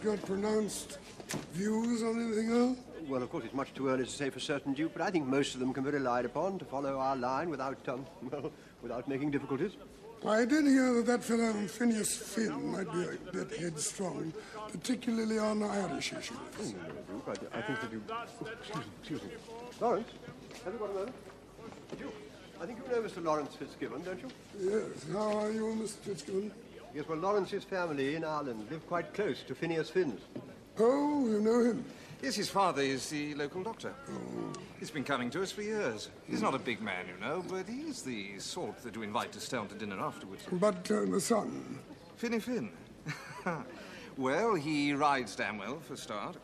boys got pronounced views on anything else? Well, of course, it's much too early to say for certain, Duke, but I think most of them can be relied upon to follow our line without, um, well, without making difficulties. I did hear that that fellow Phineas Finn might be a bit headstrong, particularly on Irish issues. Oh, no, Duke, I, I think that you... Excuse me, excuse me. Lawrence, have you got a moment? Duke, I think you know Mr. Lawrence Fitzgibbon, don't you? Yes. How are you, Mr. Fitzgibbon? Yes, well, Lawrence's family in Ireland live quite close to Phineas Finn's. Oh, you know him? Yes, his father is the local doctor. He's been coming to us for years. He's not a big man, you know, but he's the sort that you invite to stay on to dinner afterwards. But uh, the son? Finny Finn. well, he rides damn well, for a start.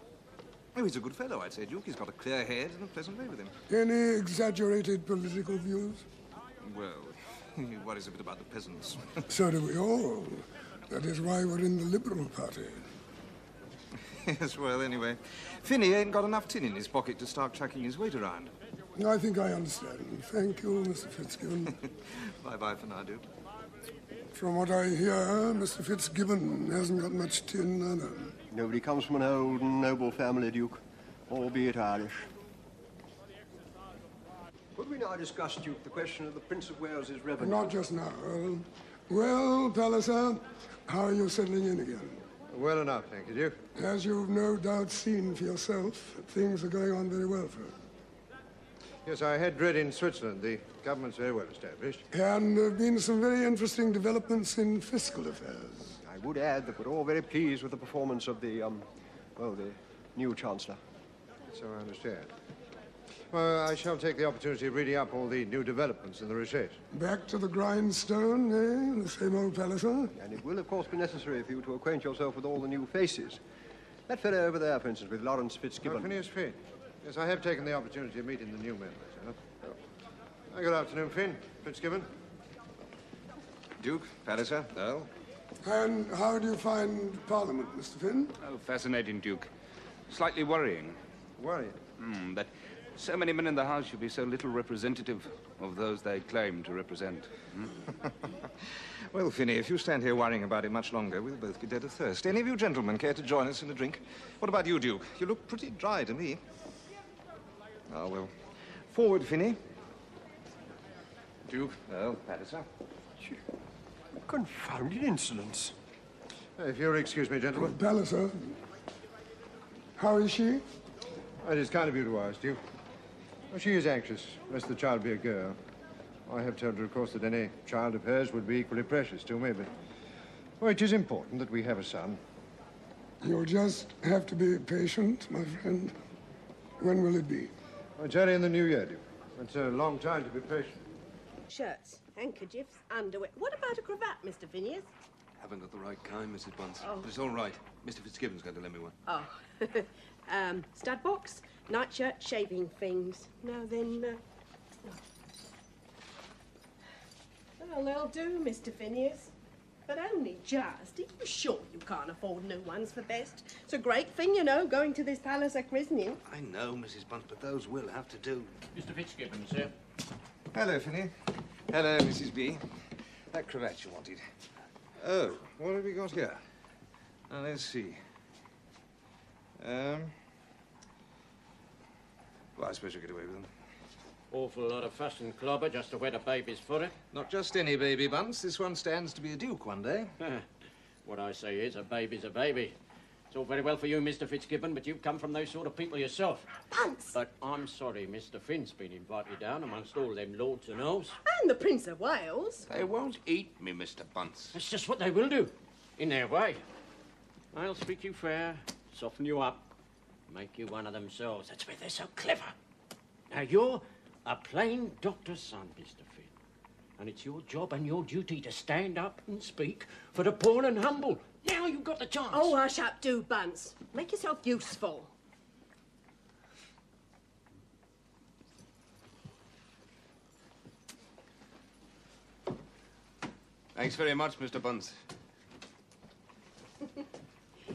Oh, he's a good fellow, I'd say, Duke. He's got a clear head and a pleasant way with him. Any exaggerated political views? Well, he worries a bit about the peasants. so do we all. That is why we're in the Liberal Party. yes, well, anyway. Finney ain't got enough tin in his pocket to start tracking his weight around. I think I understand. Thank you, Mr. Fitzgibbon. Bye-bye for now, Duke. From what I hear, Mr. Fitzgibbon hasn't got much tin either. Nobody comes from an old and noble family, Duke, albeit Irish. Could we now discuss, Duke, the question of the Prince of Wales's revenue? Not just now. Well, Palliser, how are you settling in again? Well enough, thank you, Duke. As you've no doubt seen for yourself, things are going on very well for us. Yes, I had dread in Switzerland. The government's very well established. And there have been some very interesting developments in fiscal affairs. I would add that we're all very pleased with the performance of the, um, well, the new Chancellor. So I understand. Well, I shall take the opportunity of reading up all the new developments in the research. Back to the grindstone, eh? The same old Palliser? And it will, of course, be necessary for you to acquaint yourself with all the new faces. That fellow over there, for instance, with Lawrence Fitzgibbon. Oh, Phineas Finn. Yes, I have taken the opportunity of meeting the new members. Huh? Oh. Good afternoon, Finn. Fitzgibbon. Duke, Palliser, Erle. And how do you find Parliament, Mr. Finn? Oh, fascinating, Duke. Slightly worrying. Worrying? Mm, that so many men in the House should be so little representative of those they claim to represent. Hmm? well, Finney, if you stand here worrying about it much longer, we'll both be dead of thirst. Any of you gentlemen care to join us in a drink? What about you, Duke? You look pretty dry to me. Oh, well. Forward, Finney. Duke, Erle, Palliser. Confounded insolence. If you'll excuse me, gentlemen. Palliser. How is she? It is kind of you to ask, Duke. Well, she is anxious, lest the child be a girl. I have told her, of course, that any child of hers would be equally precious to me, but... Well, it is important that we have a son. You'll just have to be patient, my friend. When will it be? Well, it's early in the new year, Duke. It's a long time to be patient. Shirts, handkerchiefs, underwear. What about a cravat, Mr. Phineas? Haven't got the right kind, Mrs. Bunce. Oh. But it's all right. Mr. Fitzgibbon's going to lend me one. Oh. um, stud box, nightshirt, shaving things. Now then, uh... Well, they'll do, Mr. Phineas. But only just. Are you sure you can't afford new ones for best? It's a great thing, you know, going to this palace at christening. I know, Mrs. Bunce, but those will have to do. Mr. Fitzgibbon, sir. Hello, Finney. Hello, Mrs. B. That cravat you wanted. Oh, what have we got here? Now, let's see. Um. Well, I suppose you'll get away with them. Awful lot of fuss and clobber just to wet a baby's for it. Not just any baby, Bunce. This one stands to be a duke one day. what I say is, a baby's a baby. It's all very well for you, Mr. Fitzgibbon, but you've come from those sort of people yourself. Bunce! But I'm sorry, Mr. Finn's been invited down amongst all them lords and earls. And the Prince of Wales. They won't eat me, Mr. Bunce. That's just what they will do, in their way. I'll speak you fair, soften you up, make you one of themselves. That's why they're so clever. Now, you're a plain doctor's son, Mr. Finn. And it's your job and your duty to stand up and speak for the poor and humble. Now you've got the chance. Oh, hush up, do, Bunce. Make yourself useful. Thanks very much, Mr. Bunce.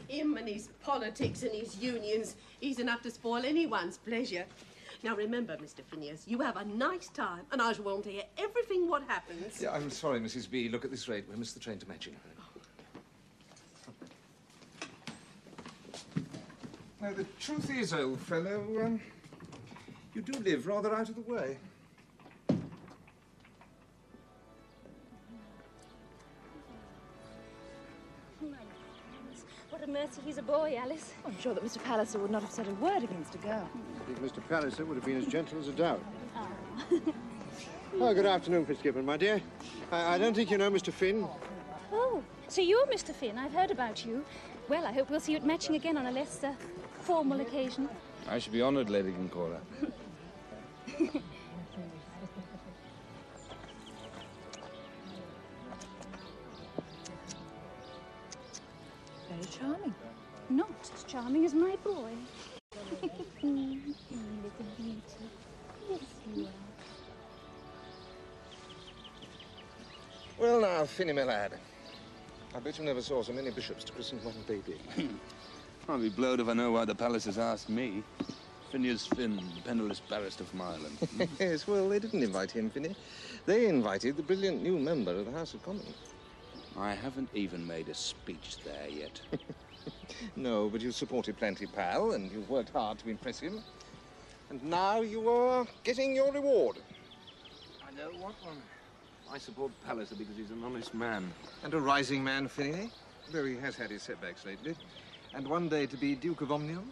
Him and his politics and his unions, he's enough to spoil anyone's pleasure. Now remember, Mr. Phineas, you have a nice time, and I shall want to hear everything what happens. Yeah, I'm sorry, Mrs. B. Look at this rate. We'll miss the train to Matching. Now, the truth is, old fellow, um, you do live rather out of the way. Goodness. What a mercy he's a boy, Alice. I'm sure that Mr. Palliser would not have said a word against a girl. I think Mr. Palliser would have been as gentle as a dove. Oh. Oh, good afternoon, Fitzgibbon, my dear. I, I don't think you know Mr. Finn. Oh, so you're Mr. Finn. I've heard about you. Well, I hope we'll see you at Matching again on a less uh, formal occasion. I should be honored, Lady Glencora. Very charming. Not as charming as my boy. Mm, Little beauty. Yes, you are. Well, now, Finny, my lad. I bet you never saw so many bishops to christen one baby. I'll be blowed if I know why the palace has asked me. Phineas Finn, the penniless barrister from Ireland. yes, well, they didn't invite him, Finny. They invited the brilliant new member of the House of Commons. I haven't even made a speech there yet. No, but you supported plenty, pal, and you've worked hard to impress him. And now you are getting your reward. I don't want one. I support Palliser because he's an honest man. And a rising man, Finny, though he has had his setbacks lately. And one day to be Duke of Omnium.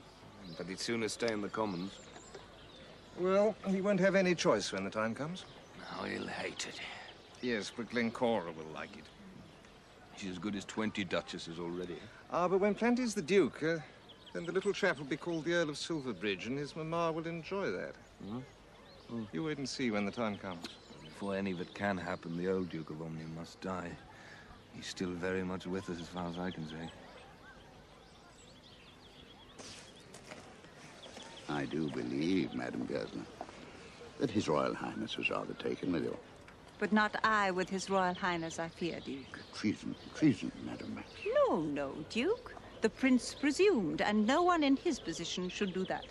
But he'd sooner stay in the Commons. Well, he won't have any choice when the time comes. Now he'll hate it. Yes, but Glencora will like it. She's as good as 20 duchesses already. Ah, but when Planty's the Duke, uh, then the little chap will be called the Earl of Silverbridge, and his mamma will enjoy that. Hmm? You wait and see when the time comes. Before any of it can happen, the old Duke of Omnium must die. He's still very much with us, as far as I can say. I do believe, Madame Goesler, that His Royal Highness was rather taken with you. But not I with His Royal Highness, I fear, Duke. Treason, treason, Madame Max. No, no, Duke. The Prince presumed, and no one in his position should do that.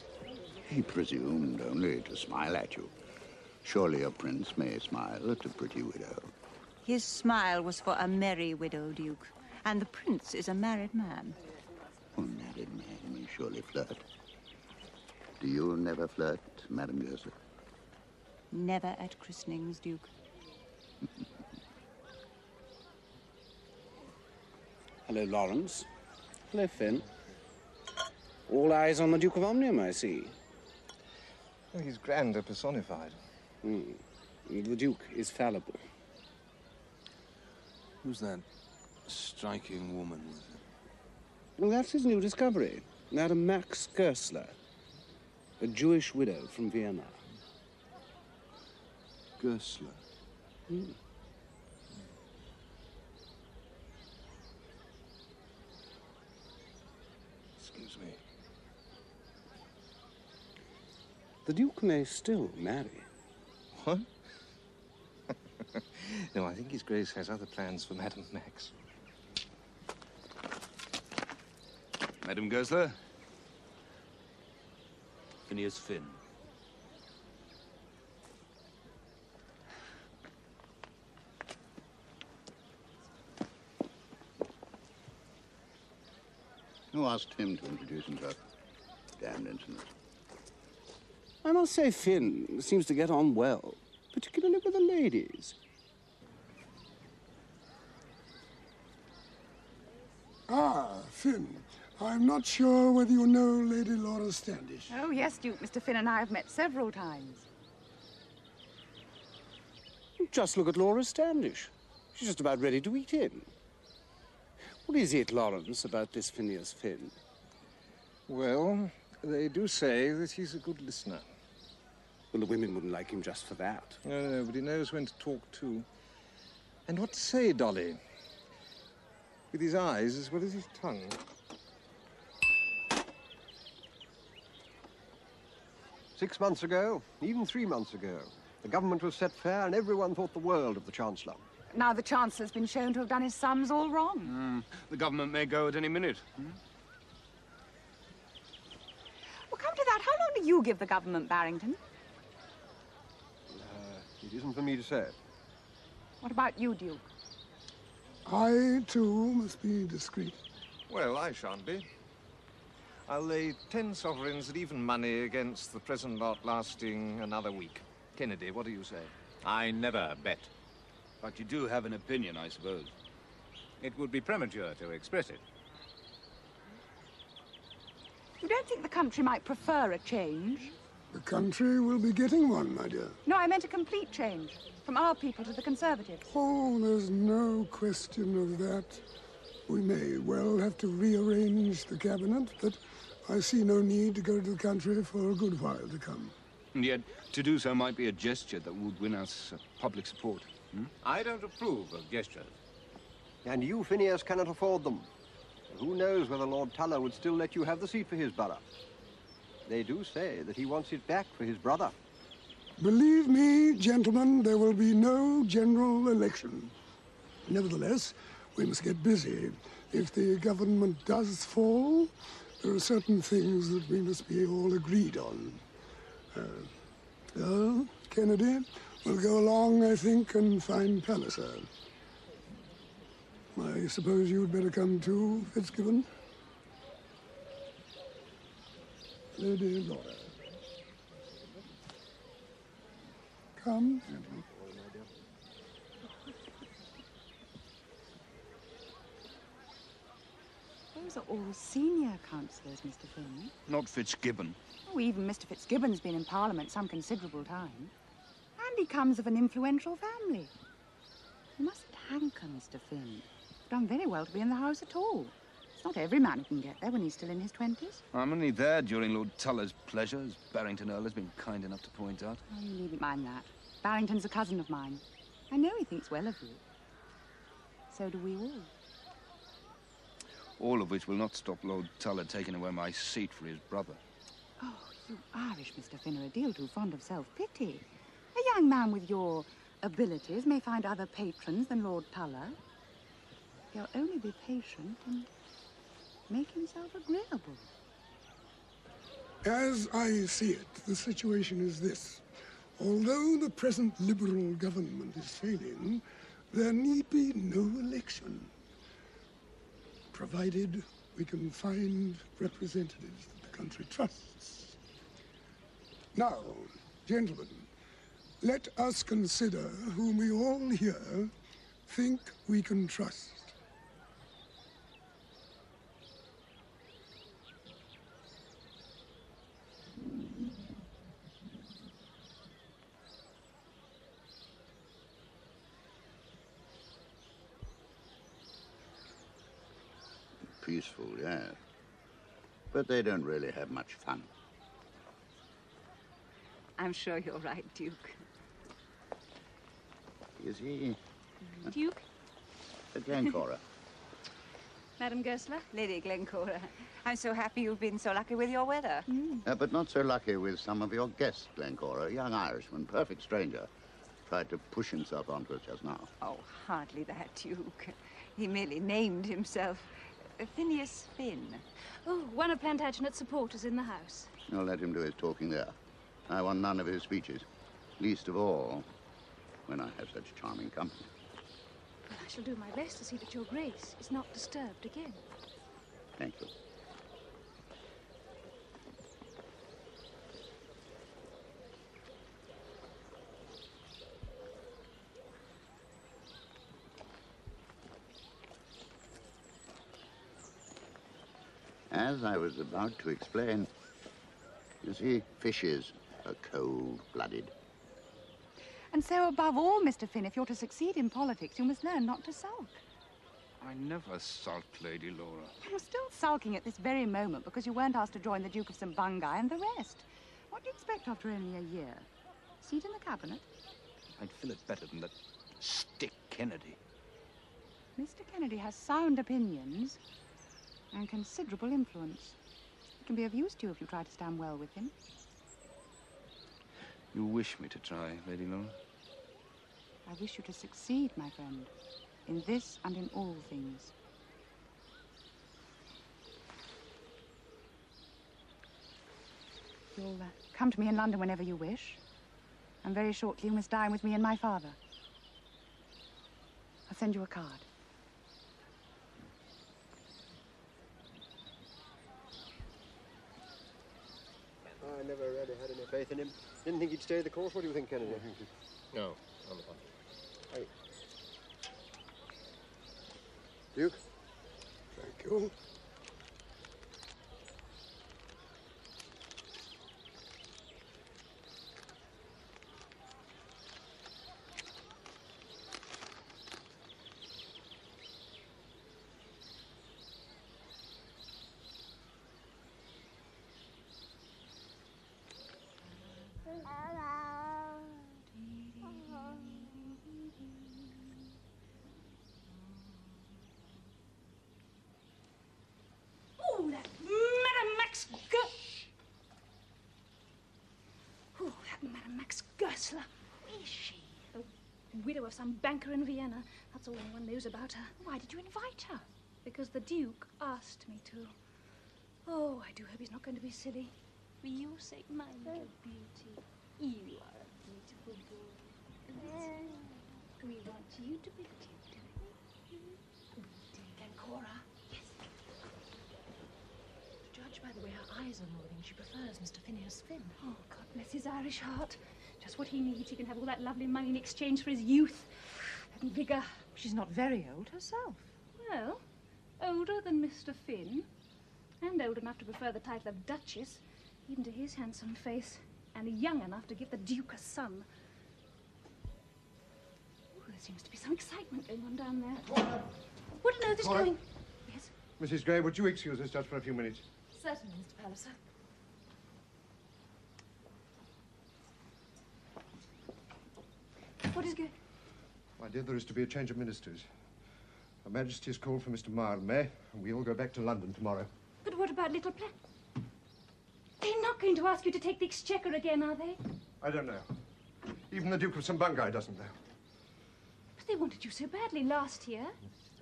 He presumed only to smile at you. Surely a prince may smile at a pretty widow. His smile was for a merry widow, Duke. And the Prince is a married man. A married man may surely flirt. Do you never flirt, Madame Goesler? Never at christenings, Duke. Hello, Lawrence. Hello, Finn. All eyes on the Duke of Omnium, I see. Oh, he's grander personified. Hmm. The Duke is fallible. Who's that striking woman with him? Well, that's his new discovery. Madame Max Goesler, a Jewish widow from Vienna. Goesler. Excuse me. The Duke may still marry. What? no, I think His Grace has other plans for Madame Max. Madame Goesler? Phineas Finn. Who asked him to introduce himself? Damned insolent. I must say, Finn seems to get on well, particularly with the ladies. Ah, Finn. I'm not sure whether you know Lady Laura Standish. Oh, yes, Duke. Mr. Finn and I have met several times. Just look at Laura Standish. She's just about ready to eat in. What is it, Lawrence, about this Phineas Finn? Well, they do say that he's a good listener. Well, the women wouldn't like him just for that. No, no, but he knows when to talk too. And what to say, Dolly. With his eyes as well as his tongue. Six months ago, even three months ago, the government was set fair and everyone thought the world of the Chancellor. Now the Chancellor's been shown to have done his sums all wrong. Hmm. The government may go at any minute. Well, come to that, how long do you give the government, Barrington? Uh, it isn't for me to say. What about you, Duke? I, too, must be discreet. Well, I shan't be. I'll lay ten sovereigns at even money against the present lot lasting another week. Kennedy, what do you say? I never bet. But you do have an opinion, I suppose. It would be premature to express it. You don't think the country might prefer a change? The country will be getting one, my dear. No, I meant a complete change. From our people to the Conservatives. Oh, there's no question of that. We may well have to rearrange the cabinet, but I see no need to go to the country for a good while to come. And yet, to do so might be a gesture that would win us public support. Hmm? I don't approve of gestures. And you, Phineas, cannot afford them. Who knows whether Lord Tulla would still let you have the seat for his borough? They do say that he wants it back for his brother. Believe me, gentlemen, there will be no general election. Nevertheless, we must get busy. If the government does fall, there are certain things that we must be all agreed on. Uh, well, Kennedy, we'll go along, I think, and find Palliser. I suppose you'd better come too, Fitzgibbon. Lady Laura. Come, gentlemen. Those are all senior councillors, Mr. Finn. Not Fitzgibbon. Oh, even Mr. Fitzgibbon's been in Parliament some considerable time. And he comes of an influential family. You mustn't hanker, Mr. Finn. You've done very well to be in the House at all. It's not every man who can get there when he's still in his twenties. I'm only there during Lord Tulla's pleasure, as Barrington Erle has been kind enough to point out. Oh, you needn't mind that. Barrington's a cousin of mine. I know he thinks well of you. So do we all. All of which will not stop Lord Tulla taking away my seat for his brother. Oh, you Irish, Mr. Finn, are a deal too fond of self-pity. A young man with your abilities may find other patrons than Lord Tulla. He'll only be patient and make himself agreeable. As I see it, the situation is this. Although the present Liberal government is failing, there need be no election, provided we can find representatives that the country trusts. Now, gentlemen, let us consider whom we all here think we can trust. Peaceful, yeah. But they don't really have much fun. I'm sure you're right, Duke. Is he? Duke? A Glencora. Madam Goesler? Lady Glencora, I'm so happy you've been so lucky with your weather. Uh, but not so lucky with some of your guests, Glencora. A young Irishman, perfect stranger, tried to push himself onto us just now. Oh, hardly that, Duke. He merely named himself uh, Phineas Finn. Oh, one of Plantagenet's supporters in the house. I'll let him do his talking there. I want none of his speeches. Least of all, when I have such charming company. Well, I shall do my best to see that your grace is not disturbed again. Thank you. As I was about to explain, you see, fishes are cold-blooded. And so, above all, Mr. Finn, if you're to succeed in politics, you must learn not to sulk. I never sulk, Lady Laura. You're still sulking at this very moment because you weren't asked to join the Duke of St. Bungay and the rest. What do you expect after only a year? Seat in the cabinet? I'd fill it better than that stick Kennedy. Mr. Kennedy has sound opinions and considerable influence. It can be of use to you if you try to stand well with him. You wish me to try, Lady Laura? I wish you to succeed, my friend, in this and in all things. You'll uh, come to me in London whenever you wish. And very shortly you must dine with me and my father. I'll send you a card. I never really had any faith in him. Didn't think he'd stay the course. What do you think, Kennedy? No, on the contrary. Duke? Thank you. Oh, that Madame Max Ger... Oh, that Madame Max Goesler. Who is she? The widow of some banker in Vienna. That's all anyone knows about her. Why did you invite her? Because the Duke asked me to. Oh, I do hope he's not going to be silly. For your sake, my little beauty. You are a beautiful boy. We want you to be cute. And Cora? Yes. To judge by the way her eyes are moving, she prefers Mr. Phineas Finn. Oh, God bless his Irish heart. Just what he needs. He can have all that lovely money in exchange for his youth and vigour. She's not very old herself. Well, older than Mr. Finn, and old enough to prefer the title of Duchess, even to his handsome face, and young enough to give the Duke a son. Ooh, there seems to be some excitement going on down there. What on earth is Cora? going... Yes? Mrs. Gray, would you excuse us just for a few minutes? Certainly, Mr. Palliser. Is. My dear, there is to be a change of ministers. Her Majesty has called for Mr. Mildmay, and we all go back to London tomorrow. But what about Little Pla... They're not going to ask you to take the exchequer again, are they? I don't know. Even the Duke of St. Bungay doesn't know. But they wanted you so badly last year.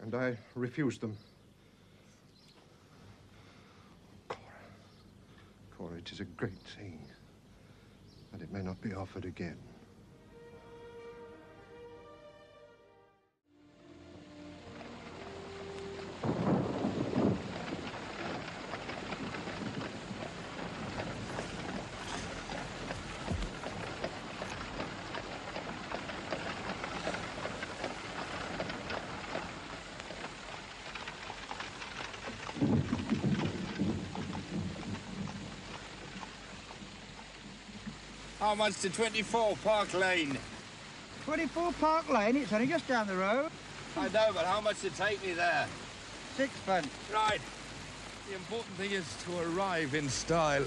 And I refused them. Cora. Cora, it is a great thing. And it may not be offered again. How much to 24 Park Lane? 24 Park Lane, it's only just down the road. I know, but how much to take me there? Sixpence. Right. The important thing is to arrive in style.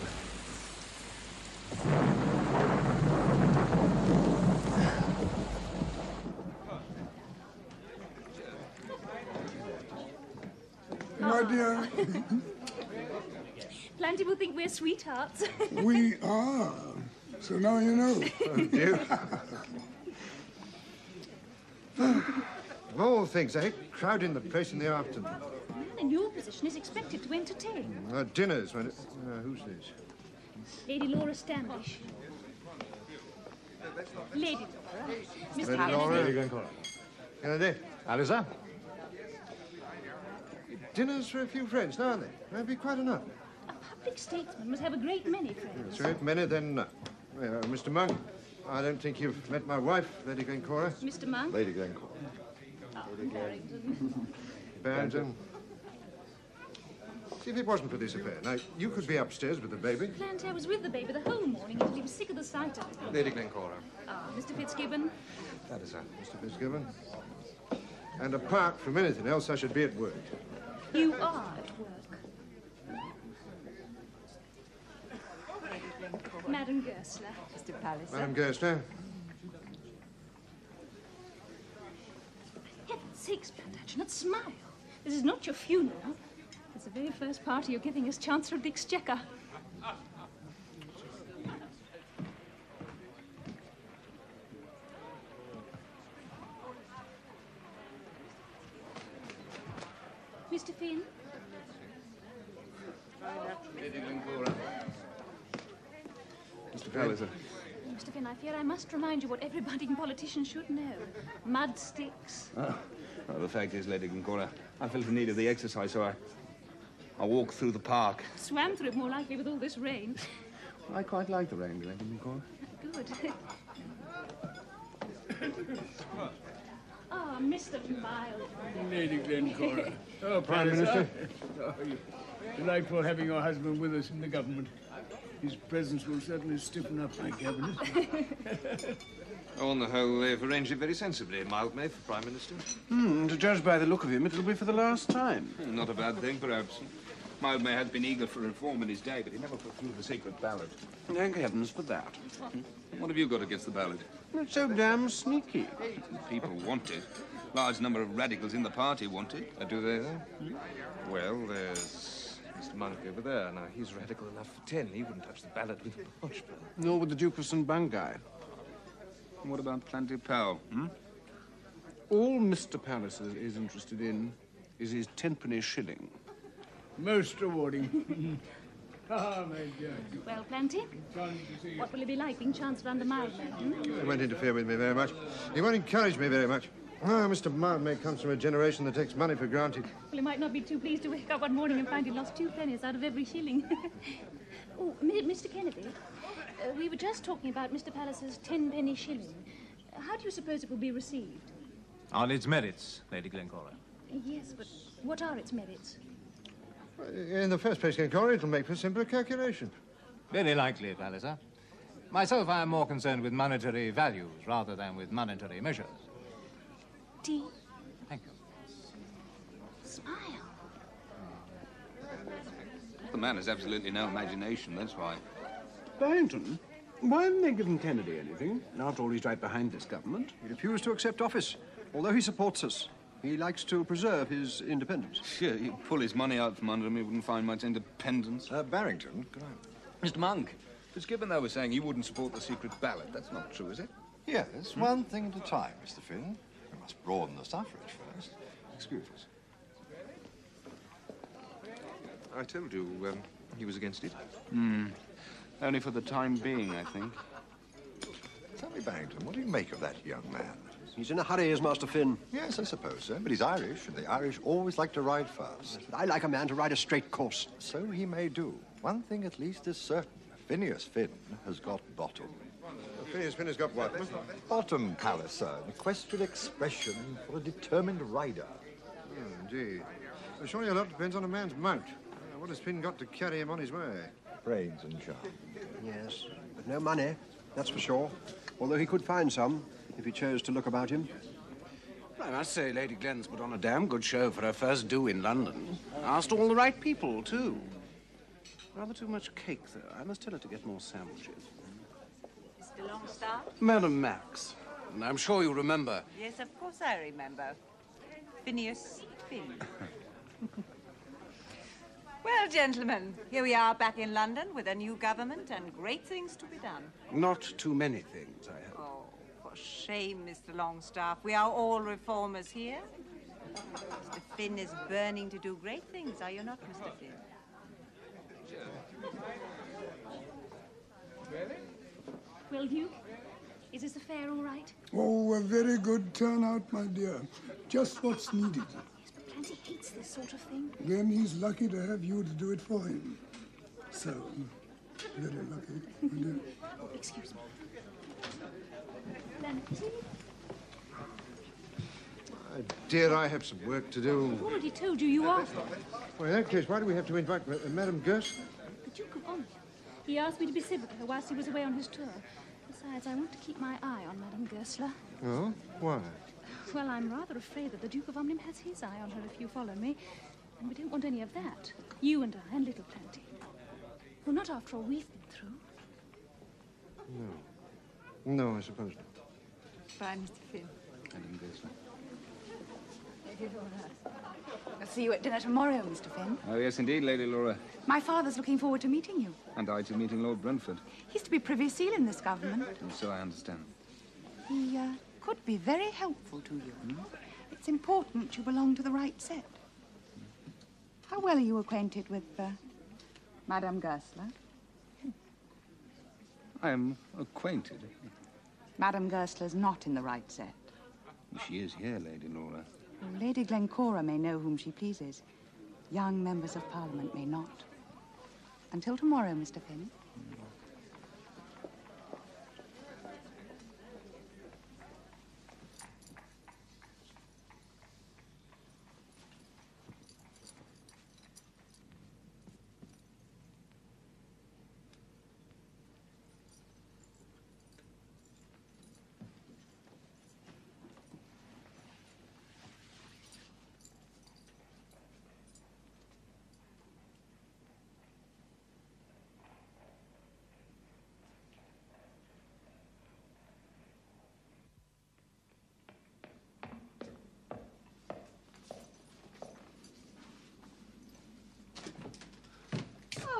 My ah. dear, Plenty will think we're sweethearts. we are. So now you know. Oh, dear. of all things, eh? Crowding the place in the afternoon. A man In your position is expected to entertain. Uh, dinners when it... Uh, who's this? Lady Laura Standish. Lady Laura. Mr. Lady Laura. Kennedy. Kennedy. Aliza? Dinners for a few friends, now and then. That'd be quite enough. A public statesman must have a great many friends. That's right, many then none. Well, Mr. Monk, I don't think you've met my wife, Lady Glencora. Mr. Monk? Lady Glencora. Oh, Barrington. Barrington. See, if it wasn't for this affair, now, you could be upstairs with the baby. Plant, I was with the baby the whole morning until he was sick of the sight of it. Lady Glencora. Ah, Mr. Fitzgibbon. That is her. Mr. Fitzgibbon. And apart from anything else, I should be at work. You are at work. Madam Goesler. Mr. Palliser. Madam Goesler. Heaven's sakes, Plantagenet, smile. This is not your funeral. It's the very first party you're giving as Chancellor of the Exchequer. Mr. Finn? Mr. Palliser. Mr. Finn, I fear I must remind you what every budding politician should know. Mud sticks. Ah, well, the fact is, Lady Glencora, I felt the need of the exercise, so I, I walked through the park. Swam through it more likely with all this rain. I quite like the rain, Lady Glencora. Good. Ah, Mr. Mild. Lady Glencora. Oh, Prime Palace, Minister. oh, you- Delightful having your husband with us in the government. His presence will certainly stiffen up my cabinet. On the whole, they've arranged it very sensibly, Mildmay, for Prime Minister. Hmm, to judge by the look of him, it'll be for the last time. Not a bad thing, perhaps. Mildmay had been eager for reform in his day, but he never put through the secret ballot. Thank heavens for that. What have you got against the ballot? It's so damn sneaky. People want it. Large number of radicals in the party want it. Uh, do they, though? Well, there's Mr. Monk over there. Now, he's radical enough for ten. He wouldn't touch the ballot with a barge pole. Nor would the Duke of St. Bungay. What about Planty Pal? Hmm? All Mr. Palliser is interested in is his tenpenny shilling. Most rewarding. ah, my dear. Well, Planty, Charming to see you. what will it be like being Chancellor under Mildmay? Hmm? He won't interfere with me very much. He won't encourage me very much. Ah, Mr. Mildmay comes from a generation that takes money for granted. Well, he might not be too pleased to wake up one morning and find he lost two pennies out of every shilling. oh, Mr. Kennedy, uh, we were just talking about Mr. Palliser's ten-penny shilling. How do you suppose it will be received? On its merits, Lady Glencora. Yes, but what are its merits? In the first place, Glencora, it'll make for simpler calculation. Very likely, Palliser. Myself, I am more concerned with monetary values rather than with monetary measures. Tea. Thank you. Smile. The man has absolutely no imagination, that's why. Barrington, why haven't they given Kennedy anything? After all, he's right behind this government. He refused to accept office, although he supports us. He likes to preserve his independence. Sure, he'd pull his money out from under him, he wouldn't find much independence. Uh, Barrington, could I... Mr. Monk, Fitzgibbon, though, was saying you wouldn't support the secret ballot. That's not true, is it? Yes, one thing at a time, Mr. Finn. We must broaden the suffrage first. Excuse us. I told you um, he was against it. Hmm. Only for the time being, I think. Tell me, Barrington, what do you make of that young man? He's in a hurry, is Master Finn. Yes, I suppose so, but he's Irish, and the Irish always like to ride fast. But I like a man to ride a straight course. So he may do. One thing at least is certain. Phineas Finn has got bottom. Phineas Finn has got what? Bottom, Palliser. An equestrian expression for a determined rider. Oh, indeed. Well, surely a lot depends on a man's mount. Uh, what has Finn got to carry him on his way? Brains and charm. Yes, but no money, that's for sure. Although he could find some, if he chose to look about him. I must say, Lady Glen's put on a damn good show for her first do in London. Asked all the right people, too. Rather too much cake, though. I must tell her to get more sandwiches. Mr. Longstaff? Madam Max, and I'm sure you remember. Yes, of course I remember. Phineas Finn. well, gentlemen, here we are back in London with a new government and great things to be done. Not too many things, I hope. Oh, for shame, Mr. Longstaff. We are all reformers here. Mr. Finn is burning to do great things, are you not, Mr. Finn? Well, you? is this affair all right? Oh, a very good turnout, my dear. Just what's needed. But Planty hates this sort of thing. Then he's lucky to have you to do it for him. So, very lucky, my dear. Excuse me. Uh, dear, I have some work to do. I've already told you you are. Well, in that case, why do we have to invite uh, Madame Gerst? The Duke of Omnium. He asked me to be civil to her whilst he was away on his tour. Besides, I want to keep my eye on Madame Goesler. Oh? Why? Well, I'm rather afraid that the Duke of Omnium has his eye on her, if you follow me. And we don't want any of that. You and I and little Planty. Well, not after all we've been through. No. No, I suppose not. Bye, Mr. Finn. Madam Goesler. I'll see you at dinner tomorrow, Mr. Finn. Oh, yes, indeed, Lady Laura. My father's looking forward to meeting you. And I to meeting Lord Brentford. He's to be Privy Seal in this government. And so I understand. He uh, could be very helpful to you. It's important you belong to the right set. How well are you acquainted with uh, Madame Goesler? I am acquainted. Madame Goesler's not in the right set. She is here, Lady Laura. Lady Glencora may know whom she pleases. Young members of Parliament may not. Until tomorrow, Mr. Finn.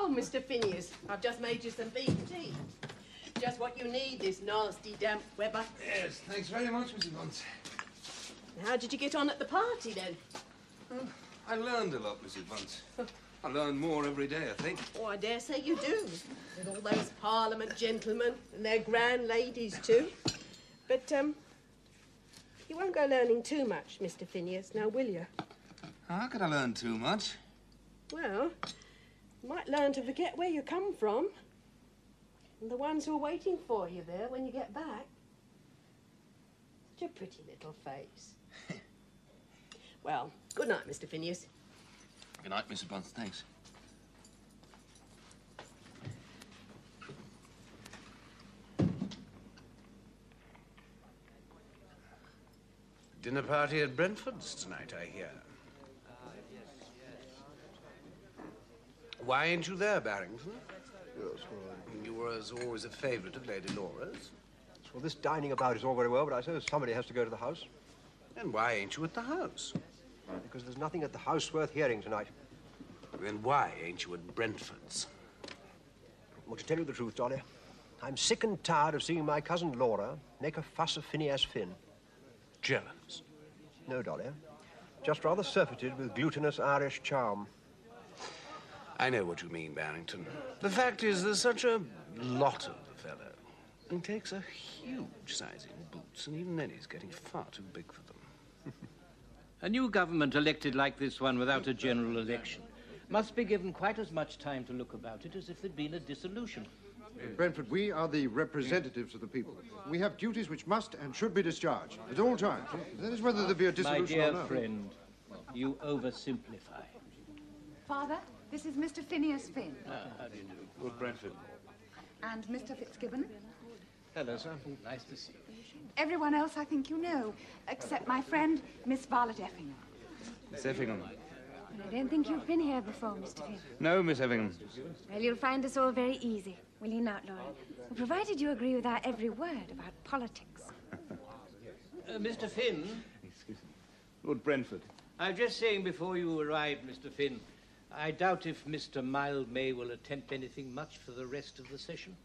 Oh, Mr. Phineas, I've just made you some beef tea. Just what you need this nasty damp weather. Yes, thanks very much, Mrs. Bunce. How did you get on at the party then? I learned a lot, Mrs. Bunce. I learn more every day, I think. Oh, I dare say you do. With all those Parliament gentlemen and their grand ladies too. But um, you won't go learning too much, Mr. Phineas, now will you? How could I learn too much? Well, might learn to forget where you come from. And the ones who are waiting for you there when you get back. Such a pretty little face. well, good night, Mr. Phineas. Good night, Mrs. Bunce. Thanks. Dinner party at Brentford's tonight, I hear. Why ain't you there, Barrington? Yes, well, You were as always a favourite of Lady Laura's. well, this dining about is all very well, but I suppose somebody has to go to the house. Then why ain't you at the house? Because there's nothing at the house worth hearing tonight. Then why ain't you at Brentford's? Well, to tell you the truth, Dolly, I'm sick and tired of seeing my cousin Laura make a fuss of Phineas Finn. Jealous? No, Dolly. Just rather surfeited with glutinous Irish charm. I know what you mean, Barrington. The fact is, there's such a lot of the fellow. He takes a huge size in boots, and even then he's getting far too big for them. A new government elected like this one without a general election must be given quite as much time to look about it as if there'd been a dissolution. Brentford, we are the representatives of the people. We have duties which must and should be discharged at all times. That is whether there be a My dissolution dear or not. friend, you oversimplify. Father, this is Mr. Phineas Finn. Ah, how do you do? Lord Brentford. And Mr. Fitzgibbon. Hello, sir. Nice to see you. Everyone else I think you know, except my friend, Miss Violet Effingham. Miss Effingham. I don't think you've been here before, Mr. Finn. No, Miss Effingham. Well, you'll find us all very easy, will you not, Laura? Well, provided you agree with our every word about politics. Uh, Mr. Finn, Excuse me. Lord Brentford. I was just saying before you arrived, Mr. Finn, I doubt if Mr. Mildmay will attempt anything much for the rest of the session.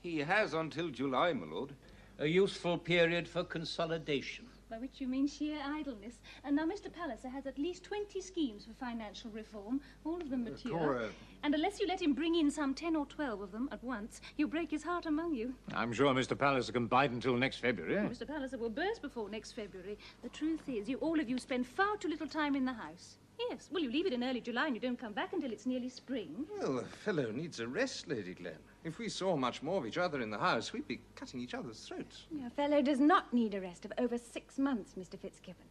He has until July, my lord. A useful period for consolidation. By which you mean sheer idleness. And now Mr. Palliser has at least 20 schemes for financial reform, all of them uh, mature. Cora. Uh, and unless you let him bring in some 10 or 12 of them at once, you break his heart among you. I'm sure Mr. Palliser can bide until next February. Eh? Mr. Palliser will burst before next February. The truth is, you all of you spend far too little time in the house. Yes, well, you leave it in early July and you don't come back until it's nearly spring. Well, the fellow needs a rest, Lady Glen. If we saw much more of each other in the house, we'd be cutting each other's throats. Your fellow does not need a rest of over six months, Mr. Fitzgibbon.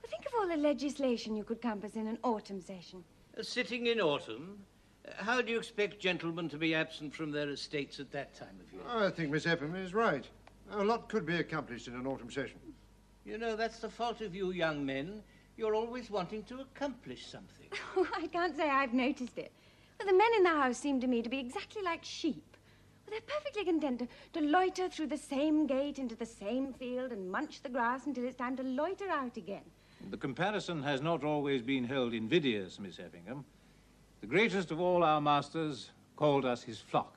But think of all the legislation you could compass in an autumn session. Uh, sitting in autumn, uh, how do you expect gentlemen to be absent from their estates at that time of year? I think Miss Effingham is right. A lot could be accomplished in an autumn session. You know, that's the fault of you young men. You're always wanting to accomplish something. Oh, I can't say I've noticed it. But the men in the house seem to me to be exactly like sheep. Well, they're perfectly content to, to loiter through the same gate into the same field and munch the grass until it's time to loiter out again. The comparison has not always been held invidious, Miss Effingham. The greatest of all our masters called us his flock.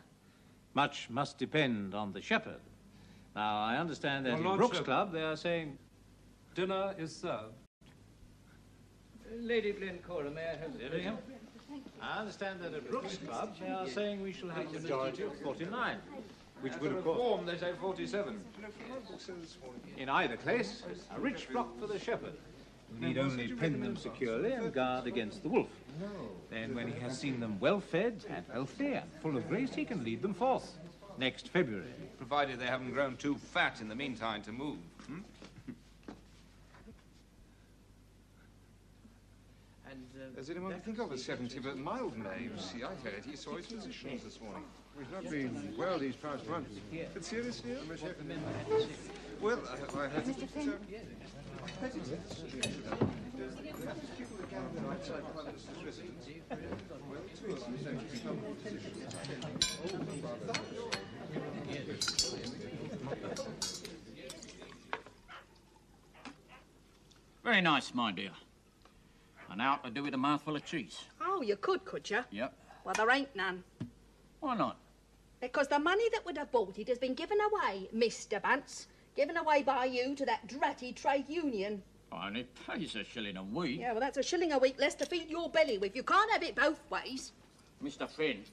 Much must depend on the shepherd. Now, I understand that Your in lordship. Brooks Club they are saying... Dinner is served. Lady Glencora, may I have Miss Effingham? I understand that at Brooks Club they are saying we shall have a majority of 49, which would, of course... Reform, they say 47. In either case, a rich flock for the shepherd. You need only pin them securely and guard against the wolf. Then, when he has seen them well fed and healthy and full of grace, he can lead them forth next February. Provided they haven't grown too fat in the meantime to move. And, uh, There's anyone to think of as 70, but Mildmay, you see, I heard he saw his physicians this morning. He's not been well these past months. But seriously? Miss Effingham. Well, I, I heard... Mr. Finn? Very nice, my dear. And out to do with a mouthful of cheese. Oh, you could, could you? Yep. Well, there ain't none. Why not? Because the money that would have bought it has been given away, Mr. Bunce. Given away by you to that dratty trade union. Oh, and it pays a shilling a week. Yeah, well, that's a shilling a week less to feed your belly with. You can't have it both ways. Mr. Finn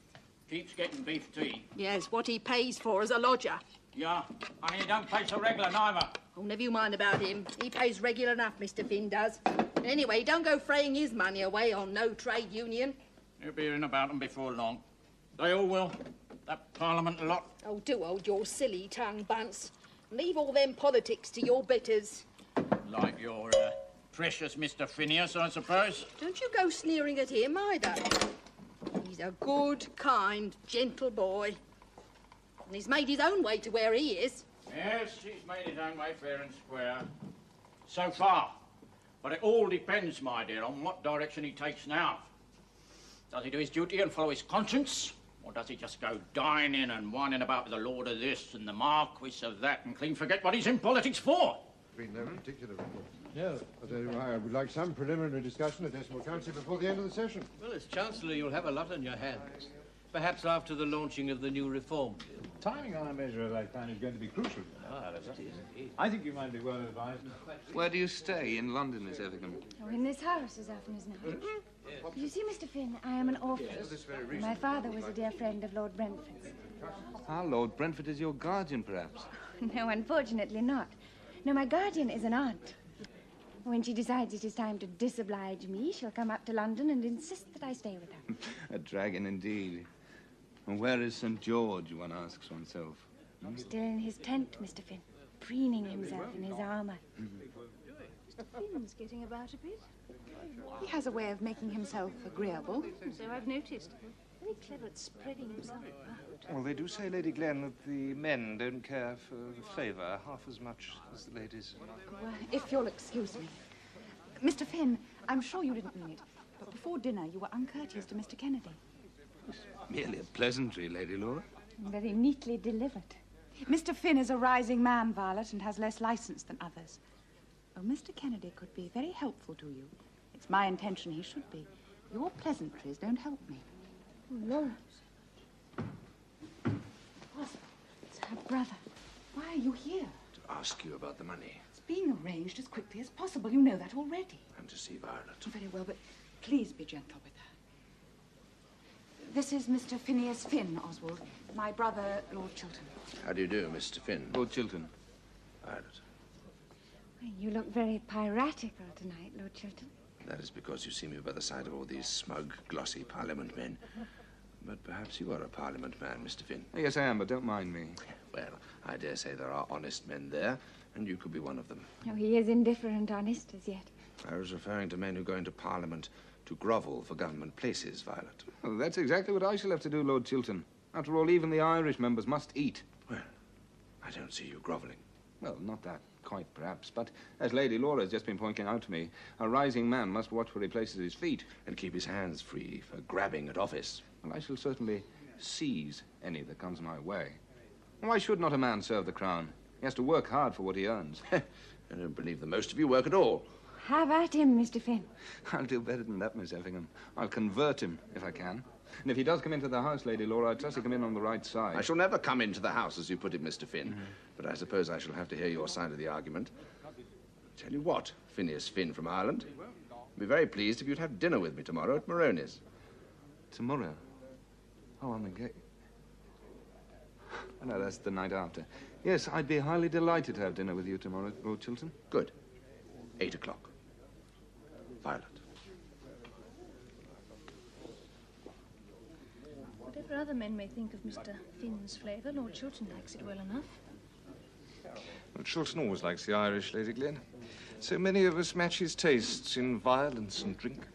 keeps getting beef tea. Yes, what he pays for as a lodger. Yeah, and he don't pay so regular neither. Oh, never you mind about him. He pays regular enough, Mr. Finn does. Anyway, don't go fraying his money away on no trade union. You'll be hearing about them before long. They all will. That Parliament lot. Oh, do hold your silly tongue, Bunce. Leave all them politics to your betters. Like your uh, precious Mr. Phineas, I suppose. Don't you go sneering at him either. He's a good, kind, gentle boy. And he's made his own way to where he is. Yes, he's made his own way fair and square. So far. But it all depends, my dear, on what direction he takes now. Does he do his duty and follow his conscience? Or does he just go dining and whining about the Lord of this and the Marquis of that and clean forget what he's in politics for? Been no particular report. No. I tell you why, I would like some preliminary discussion at Decimal Council before the end of the session. Well, as Chancellor, you'll have a lot on your hands. Perhaps after the launching of the new reform bill. Timing on a measure of that kind is going to be crucial. Ah, that is indeed. I think you might be well advised. Where do you stay in London, Miss Effingham? Oh, in this house as often as not. You see, Mr. Finn, I am an orphan. My father was a dear friend of Lord Brentford's. Ah, Lord Brentford is your guardian, perhaps. No, unfortunately not. No, my guardian is an aunt. When she decides it is time to disoblige me, she'll come up to London and insist that I stay with her. A dragon indeed. And where is St. George, one asks oneself. Hmm? Still in his tent, Mr. Finn, preening himself in his armor. Mr. Finn's getting about a bit. He has a way of making himself agreeable. So I've noticed. Very clever at spreading himself about. Well, they do say, Lady Glen, that the men don't care for the favour half as much as the ladies. Well, if you'll excuse me. Mr. Finn, I'm sure you didn't mean it, but before dinner you were uncourteous to Mr. Kennedy. Merely a pleasantry, Lady Laura. Very neatly delivered. Mr. Finn is a rising man, Violet, and has less license than others. Oh, Mr. Kennedy could be very helpful to you. It's my intention he should be. Your pleasantries don't help me. No. It's her brother. Why are you here? To ask you about the money. It's being arranged as quickly as possible. You know that already. I'm to see Violet. Very well, but please be gentle with her. This is Mr. Phineas Finn, Oswald. My brother, Lord Chiltern. How do you do, Mr. Finn? Lord Chiltern. Violet. You look very piratical tonight, Lord Chiltern. That is because you see me by the side of all these smug, glossy Parliament men. But perhaps you are a Parliament man, Mr. Finn. Oh, yes, I am, but don't mind me. Well, I dare say there are honest men there, and you could be one of them. Oh, he is indifferent honest as yet. I was referring to men who go into Parliament to grovel for government places, Violet. Well, that's exactly what I shall have to do, Lord Chiltern. After all, even the Irish members must eat. Well, I don't see you groveling. Well, not that quite, perhaps, but as Lady Laura has just been pointing out to me, a rising man must watch where he places his feet. And keep his hands free for grabbing at office. Well, I shall certainly seize any that comes my way. Why should not a man serve the crown? He has to work hard for what he earns. I don't believe the most of you work at all. Have at him, Mr. Finn. I'll do better than that, Miss Effingham. I'll convert him, if I can. And if he does come into the house, Lady Laura, I trust he'll come in on the right side. I shall never come into the house, as you put it, Mr. Finn. But I suppose I shall have to hear your side of the argument. Tell you what, Phineas Finn from Ireland. I'd be very pleased if you'd have dinner with me tomorrow at Moroni's. Tomorrow? Oh, I'm engaged. Oh, no, that's the night after. Yes, I'd be highly delighted to have dinner with you tomorrow, Lord Chiltern. Good. Eight o'clock. Violet. Whatever other men may think of Mr. Finn's flavour, Lord Chiltern likes it well enough. Well, Chiltern always likes the Irish, Lady Glen. So many of us match his tastes in violence and drink.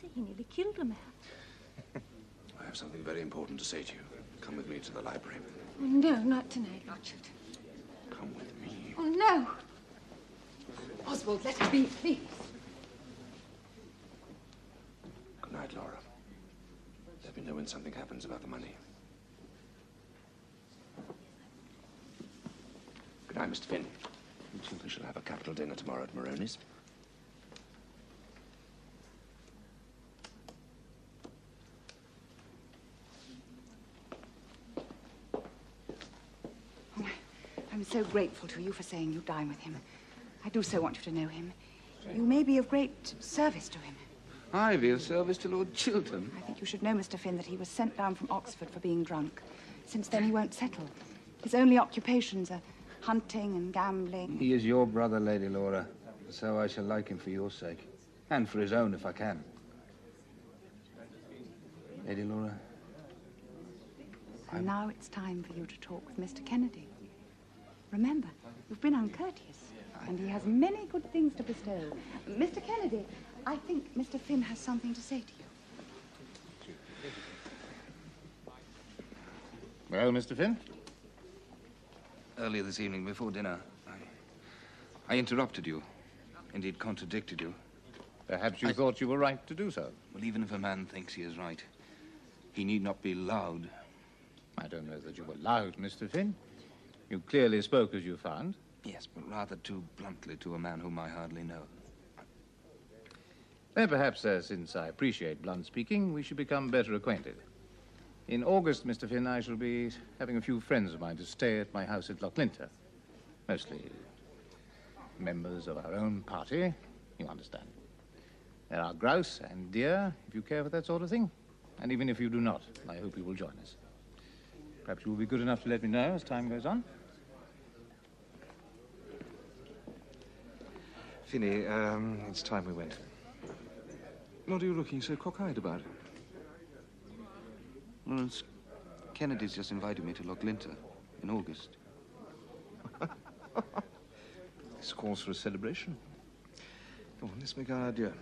See, he nearly killed a man. I have something very important to say to you. Come with me to the library. Oh, no, not tonight, Lord Chiltern. Come with me. Oh, no. Oswald, let it be, please. Good night, Laura. Let me know when something happens about the money. Good night, Mr. Finn. We children shall have a capital dinner tomorrow at Moroni's. Oh, I'm so grateful to you for saying you dine with him. I do so want you to know him. You may be of great service to him. I be of service to Lord Chiltern. I think you should know, Mr. Finn, that he was sent down from Oxford for being drunk. Since then, he won't settle. His only occupations are hunting and gambling. He is your brother, Lady Laura. So I shall like him for your sake. And for his own, if I can. Lady Laura, And now it's time for you to talk with Mr. Kennedy. Remember, you've been uncourteous, and he has many good things to bestow. Mr. Kennedy, I think Mr. Finn has something to say to you. Well, Mr. Finn? Earlier this evening, before dinner, I, I interrupted you. Indeed, contradicted you. Perhaps you thought you were right to do so. Well, even if a man thinks he is right, he need not be loud. I don't know that you were loud, Mr. Finn. You clearly spoke as you found. Yes, but rather too bluntly to a man whom I hardly know. Then perhaps, uh, since I appreciate blunt speaking, we should become better acquainted. In August, Mr. Finn, I shall be having a few friends of mine to stay at my house at Loughlinter. Mostly members of our own party, you understand. There are grouse and deer, if you care for that sort of thing. And even if you do not, I hope you will join us. Perhaps you will be good enough to let me know as time goes on. Finney, um, it's time we went. What are you looking so cockeyed about? Lawrence, Kennedy's just invited me to Loughlinter in August. This calls for a celebration. Come on, let's make our adieu.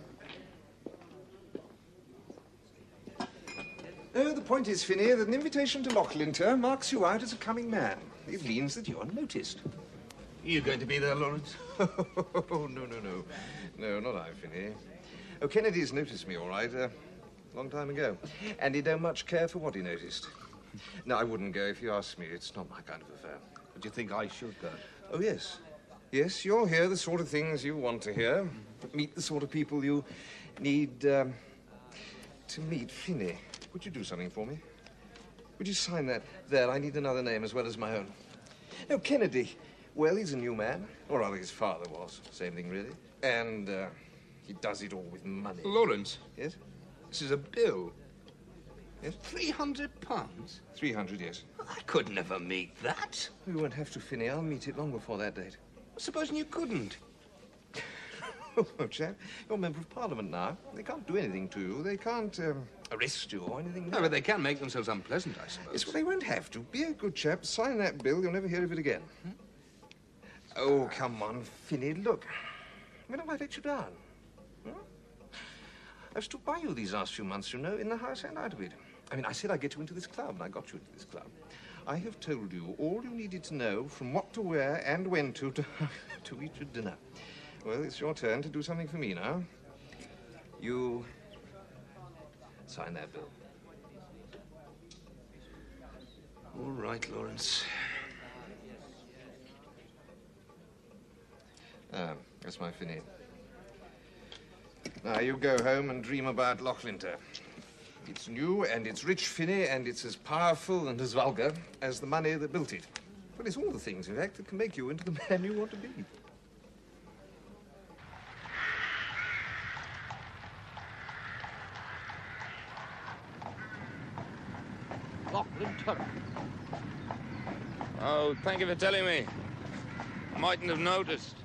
Oh, the point is, Finney, that an invitation to Loughlinter marks you out as a coming man. It means that you are noticed. Are you going to be there, Lawrence? oh, no, no, no. No, not I, Finney. Oh, Kennedy's noticed me, all right, a long time ago. And he don't much care for what he noticed. No, I wouldn't go if you asked me. It's not my kind of affair. But you think I should go? Oh, yes. Yes, you'll hear the sort of things you want to hear. Meet the sort of people you need um, to meet. Finney, would you do something for me? Would you sign that? There, I need another name as well as my own. No, Kennedy. Well, he's a new man. Or rather, his father was. Same thing, really. And uh, he does it all with money. Lawrence. Yes? This is a bill. Yes? Three hundred pounds? Three hundred, yes. I could never meet that. We won't have to, Finney. I'll meet it long before that date. Supposing you couldn't? oh, chap, you're a member of Parliament now. They can't do anything to you. They can't um, arrest you or anything. No, but they can make themselves unpleasant, I suppose. Yes, well, they won't have to. Be a good chap. Sign that bill. You'll never hear of it again. Oh, come on, Finney. Look. When have I let you down? Hmm? I've stood by you these last few months, you know, in the house and out of it. I mean, I said I'd get you into this club, and I got you into this club. I have told you all you needed to know from what to wear and when to to, to eat your dinner. Well, it's your turn to do something for me now. You sign that bill. All right, Lawrence. Ah, that's my Finney. Now you go home and dream about Loughlinter. It's new and it's rich, Finney, and it's as powerful and as vulgar as the money that built it. Well, it's all the things, in fact, that can make you into the man you want to be. Loughlinter. Oh, thank you for telling me. I mightn't have noticed.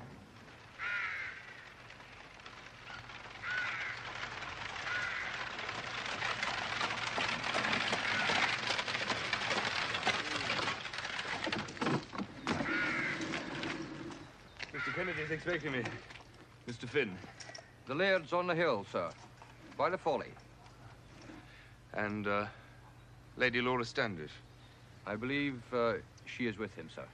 Mr. Kennedy's expecting me. Mr. Finn. The laird's on the hill, sir. By the folly. And, uh, Lady Laura Standish. I believe uh, she is with him, sir.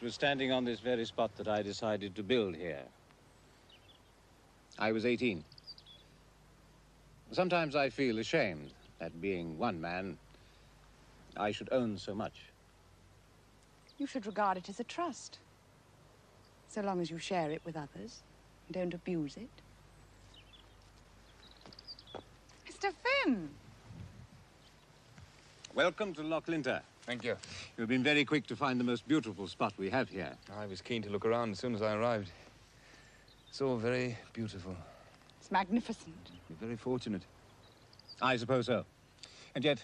It was standing on this very spot that I decided to build here. I was 18. Sometimes I feel ashamed that being one man, I should own so much. You should regard it as a trust. So long as you share it with others and don't abuse it. Mr. Finn! Welcome to Loughlinter. Thank you. You've been very quick to find the most beautiful spot we have here. I was keen to look around as soon as I arrived. It's all very beautiful. It's magnificent. You're very fortunate. I suppose so. And yet,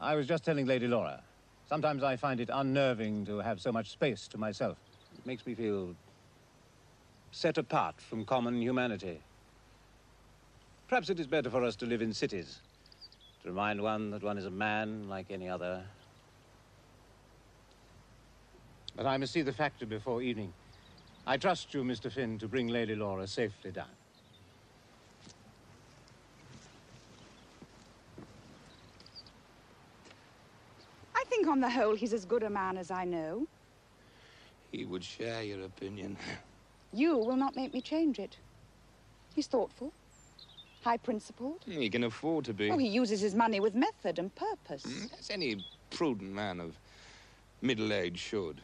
I was just telling Lady Laura, sometimes I find it unnerving to have so much space to myself. It makes me feel set apart from common humanity. Perhaps it is better for us to live in cities, to remind one that one is a man like any other. But I must see the factor before evening. I trust you, Mr. Finn, to bring Lady Laura safely down. I think on the whole he's as good a man as I know. He would share your opinion. You will not make me change it. He's thoughtful, high principled. He can afford to be. Oh, he uses his money with method and purpose. Mm, As any prudent man of middle age should.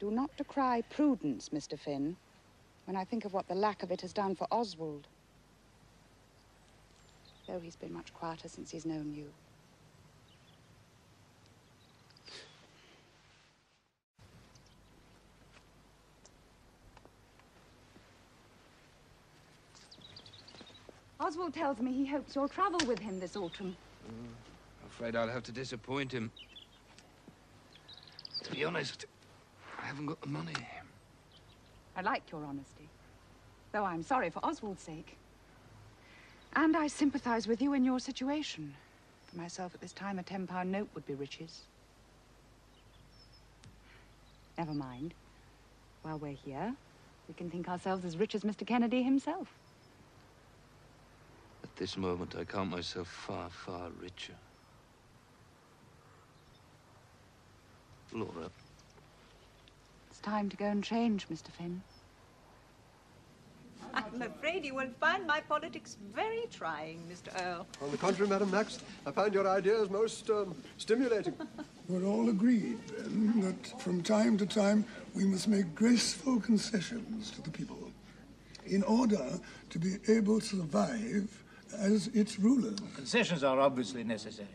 Do not decry prudence, Mr. Finn, when I think of what the lack of it has done for Oswald. Though he's been much quieter since he's known you. Oswald tells me he hopes you'll travel with him this autumn. Mm, I'm afraid I'll have to disappoint him. To be honest, I haven't got the money. I like your honesty, though I'm sorry for Oswald's sake. And I sympathize with you in your situation. For myself at this time, a ten-pound note would be riches. Never mind. While we're here, we can think ourselves as rich as Mr. Kennedy himself. At this moment, I count myself far, far richer. Laura, time to go and change, Mr. Finn. I'm afraid you will find my politics very trying, Mr. Erle. On the contrary, Madam Max, I find your ideas most um, stimulating. We're all agreed, then, that from time to time we must make graceful concessions to the people in order to be able to survive as its rulers. Concessions are obviously necessary.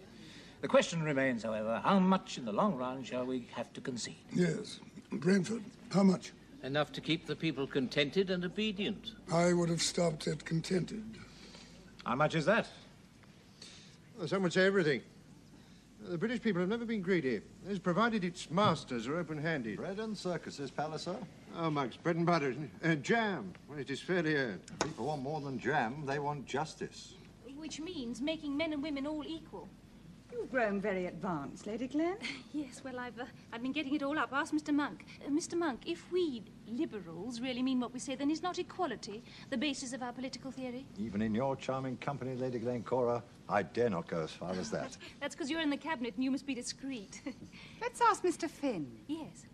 The question remains, however, how much in the long run shall we have to concede? Yes. Brentford, how much? Enough to keep the people contented and obedient. I would have stopped at contented. How much is that? Well, some would say everything. The British people have never been greedy, as provided its masters are open-handed. Bread and circuses, Palliser. Oh, Max, bread and butter, isn't it? And jam, well, it is fairly earned. People want more than jam, they want justice. Which means making men and women all equal. You've grown very advanced, Lady Glen. Yes, well, I've, uh, I've been getting it all up. Ask Mr. Monk. Uh, Mr. Monk, if we liberals really mean what we say, then is not equality the basis of our political theory? Even in your charming company, Lady Glencora, I dare not go as far as that. That's because you're in the cabinet and you must be discreet. Let's ask Mr. Finn. yes.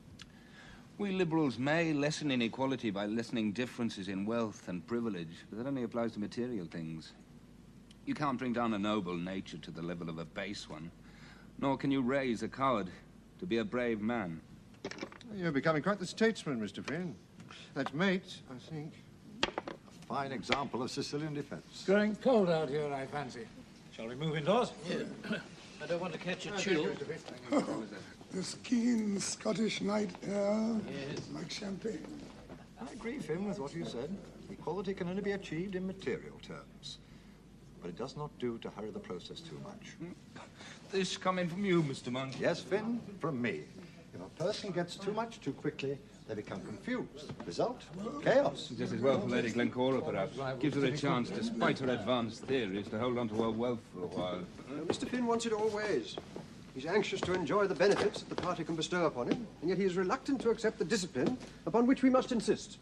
we liberals may lessen inequality by lessening differences in wealth and privilege, but that only applies to material things. You can't bring down a noble nature to the level of a base one, nor can you raise a coward to be a brave man. You're becoming quite the statesman, Mr. Finn. That's mate, I think. A fine example of Sicilian defense. It's growing cold out here, I fancy. Shall we move indoors? I don't want to catch a chill. thank you, Mr. Finn. This keen Scottish night air, like champagne. I agree, Finn, with what you said. Equality can only be achieved in material terms. But it does not do to hurry the process too much. This coming from you, Mr. Monk. Yes, Finn, from me. If a person gets too much too quickly, they become confused. Result? Chaos. Just as well for Lady Glencora, perhaps. Gives her a chance, despite her advanced theories, to hold on to her wealth for a while. Uh, Mr. Finn wants it always. He's anxious to enjoy the benefits that the party can bestow upon him, and yet he is reluctant to accept the discipline upon which we must insist.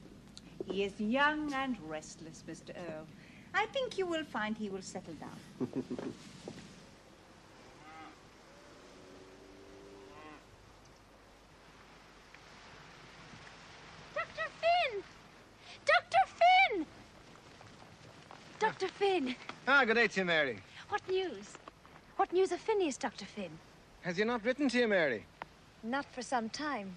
He is young and restless, Mr. Erle. I think you will find he will settle down. Dr. Finn! Dr. Finn! Dr. Finn, Ah, good day to you, Mary. what news? What news of Phineas, Dr. Finn? Has he not written to you, Mary? Not for some time.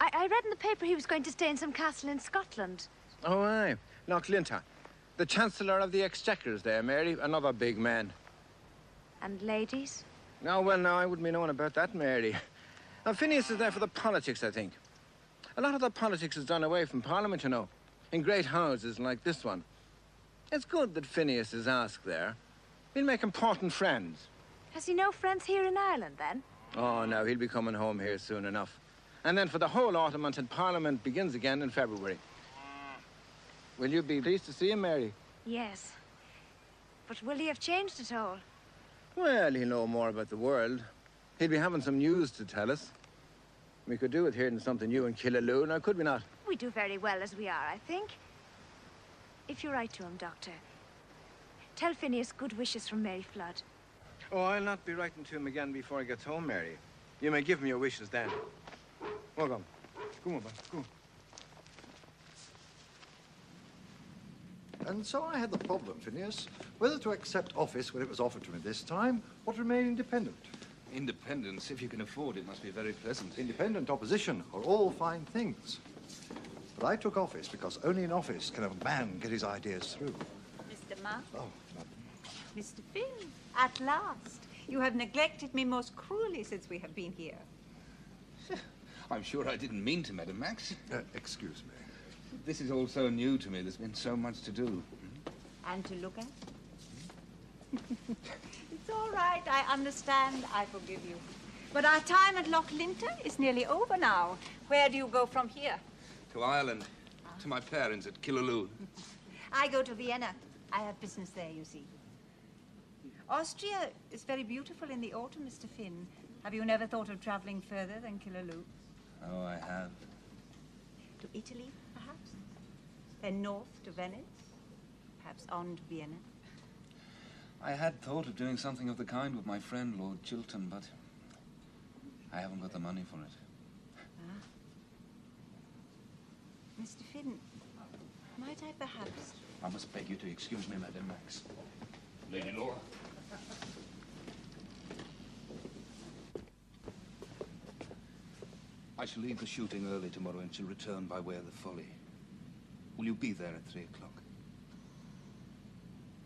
I, I read in the paper he was going to stay in some castle in Scotland. Oh, aye. Loughlinter. The Chancellor of the Exchequers there, Mary. Another big man. And ladies? No, well, no, I wouldn't be knowing about that, Mary. Now, Phineas is there for the politics, I think. A lot of the politics is done away from Parliament, you know, in great houses like this one. It's good that Phineas is asked there. He'll make important friends. Has he no friends here in Ireland, then? Oh, no, he'll be coming home here soon enough. And then for the whole autumn until Parliament begins again in February. Will you be pleased to see him, Mary? Yes. But will he have changed at all? Well, he'll know more about the world. He'll be having some news to tell us. We could do with hearing something new in Killaloe, now could we not? We do very well as we are, I think. If you write to him, Doctor, tell Phineas good wishes from Mary Flood. Oh, I'll not be writing to him again before he gets home, Mary. You may give me your wishes then. Welcome. Come on, boy. Come on. And so I had the problem, Phineas, whether to accept office when it was offered to me this time, or to remain independent. Independence, if you can afford it, must be very pleasant. Independent opposition are all fine things. But I took office because only in office can a man get his ideas through. Mr. Mark? Oh, Mr. Finn, at last. You have neglected me most cruelly since we have been here. I'm sure I didn't mean to, Madam Max. Uh, excuse me. This is all so new to me. There's been so much to do. And to look at? it's all right. I understand. I forgive you. But our time at Loughlinter is nearly over now. Where do you go from here? To Ireland. To my parents at Killaloe. I go to Vienna. I have business there, you see. Austria is very beautiful in the autumn, Mr. Finn. Have you never thought of traveling further than Killaloe? Oh, I have. To Italy, perhaps? Then north to Venice? Perhaps on to Vienna? I had thought of doing something of the kind with my friend, Lord Chiltern, but I haven't got the money for it. Ah. Mr. Finn, might I perhaps... I must beg you to excuse me, Madam Max. Lady Laura. I shall leave the shooting early tomorrow and shall return by way of the folly. Will you be there at three o'clock?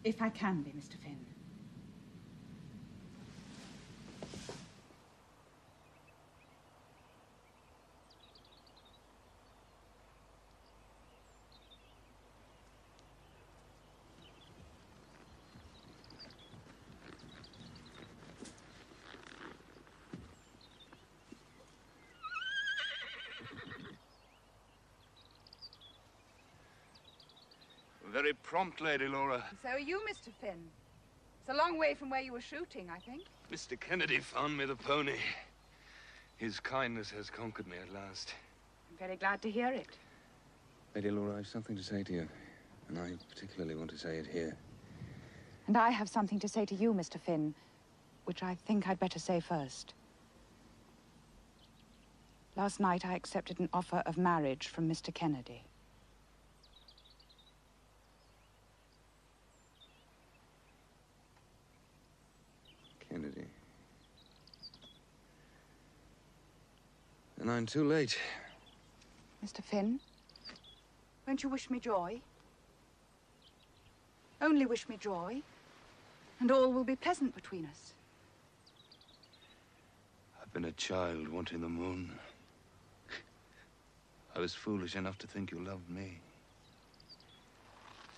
If I can be, Mr. Finn. Very prompt, Lady Laura. So are you, Mr. Finn. It's a long way from where you were shooting, I think. Mr. Kennedy found me the pony. His kindness has conquered me at last. I'm very glad to hear it. Lady Laura, I've something to say to you, and I particularly want to say it here. And I have something to say to you, Mr. Finn, which I think I'd better say first. Last night I accepted an offer of marriage from Mr. Kennedy. Kennedy. I'm too late. Mr. Finn, won't you wish me joy? Only wish me joy, and all will be pleasant between us. I've been a child wanting the moon. I was foolish enough to think you loved me.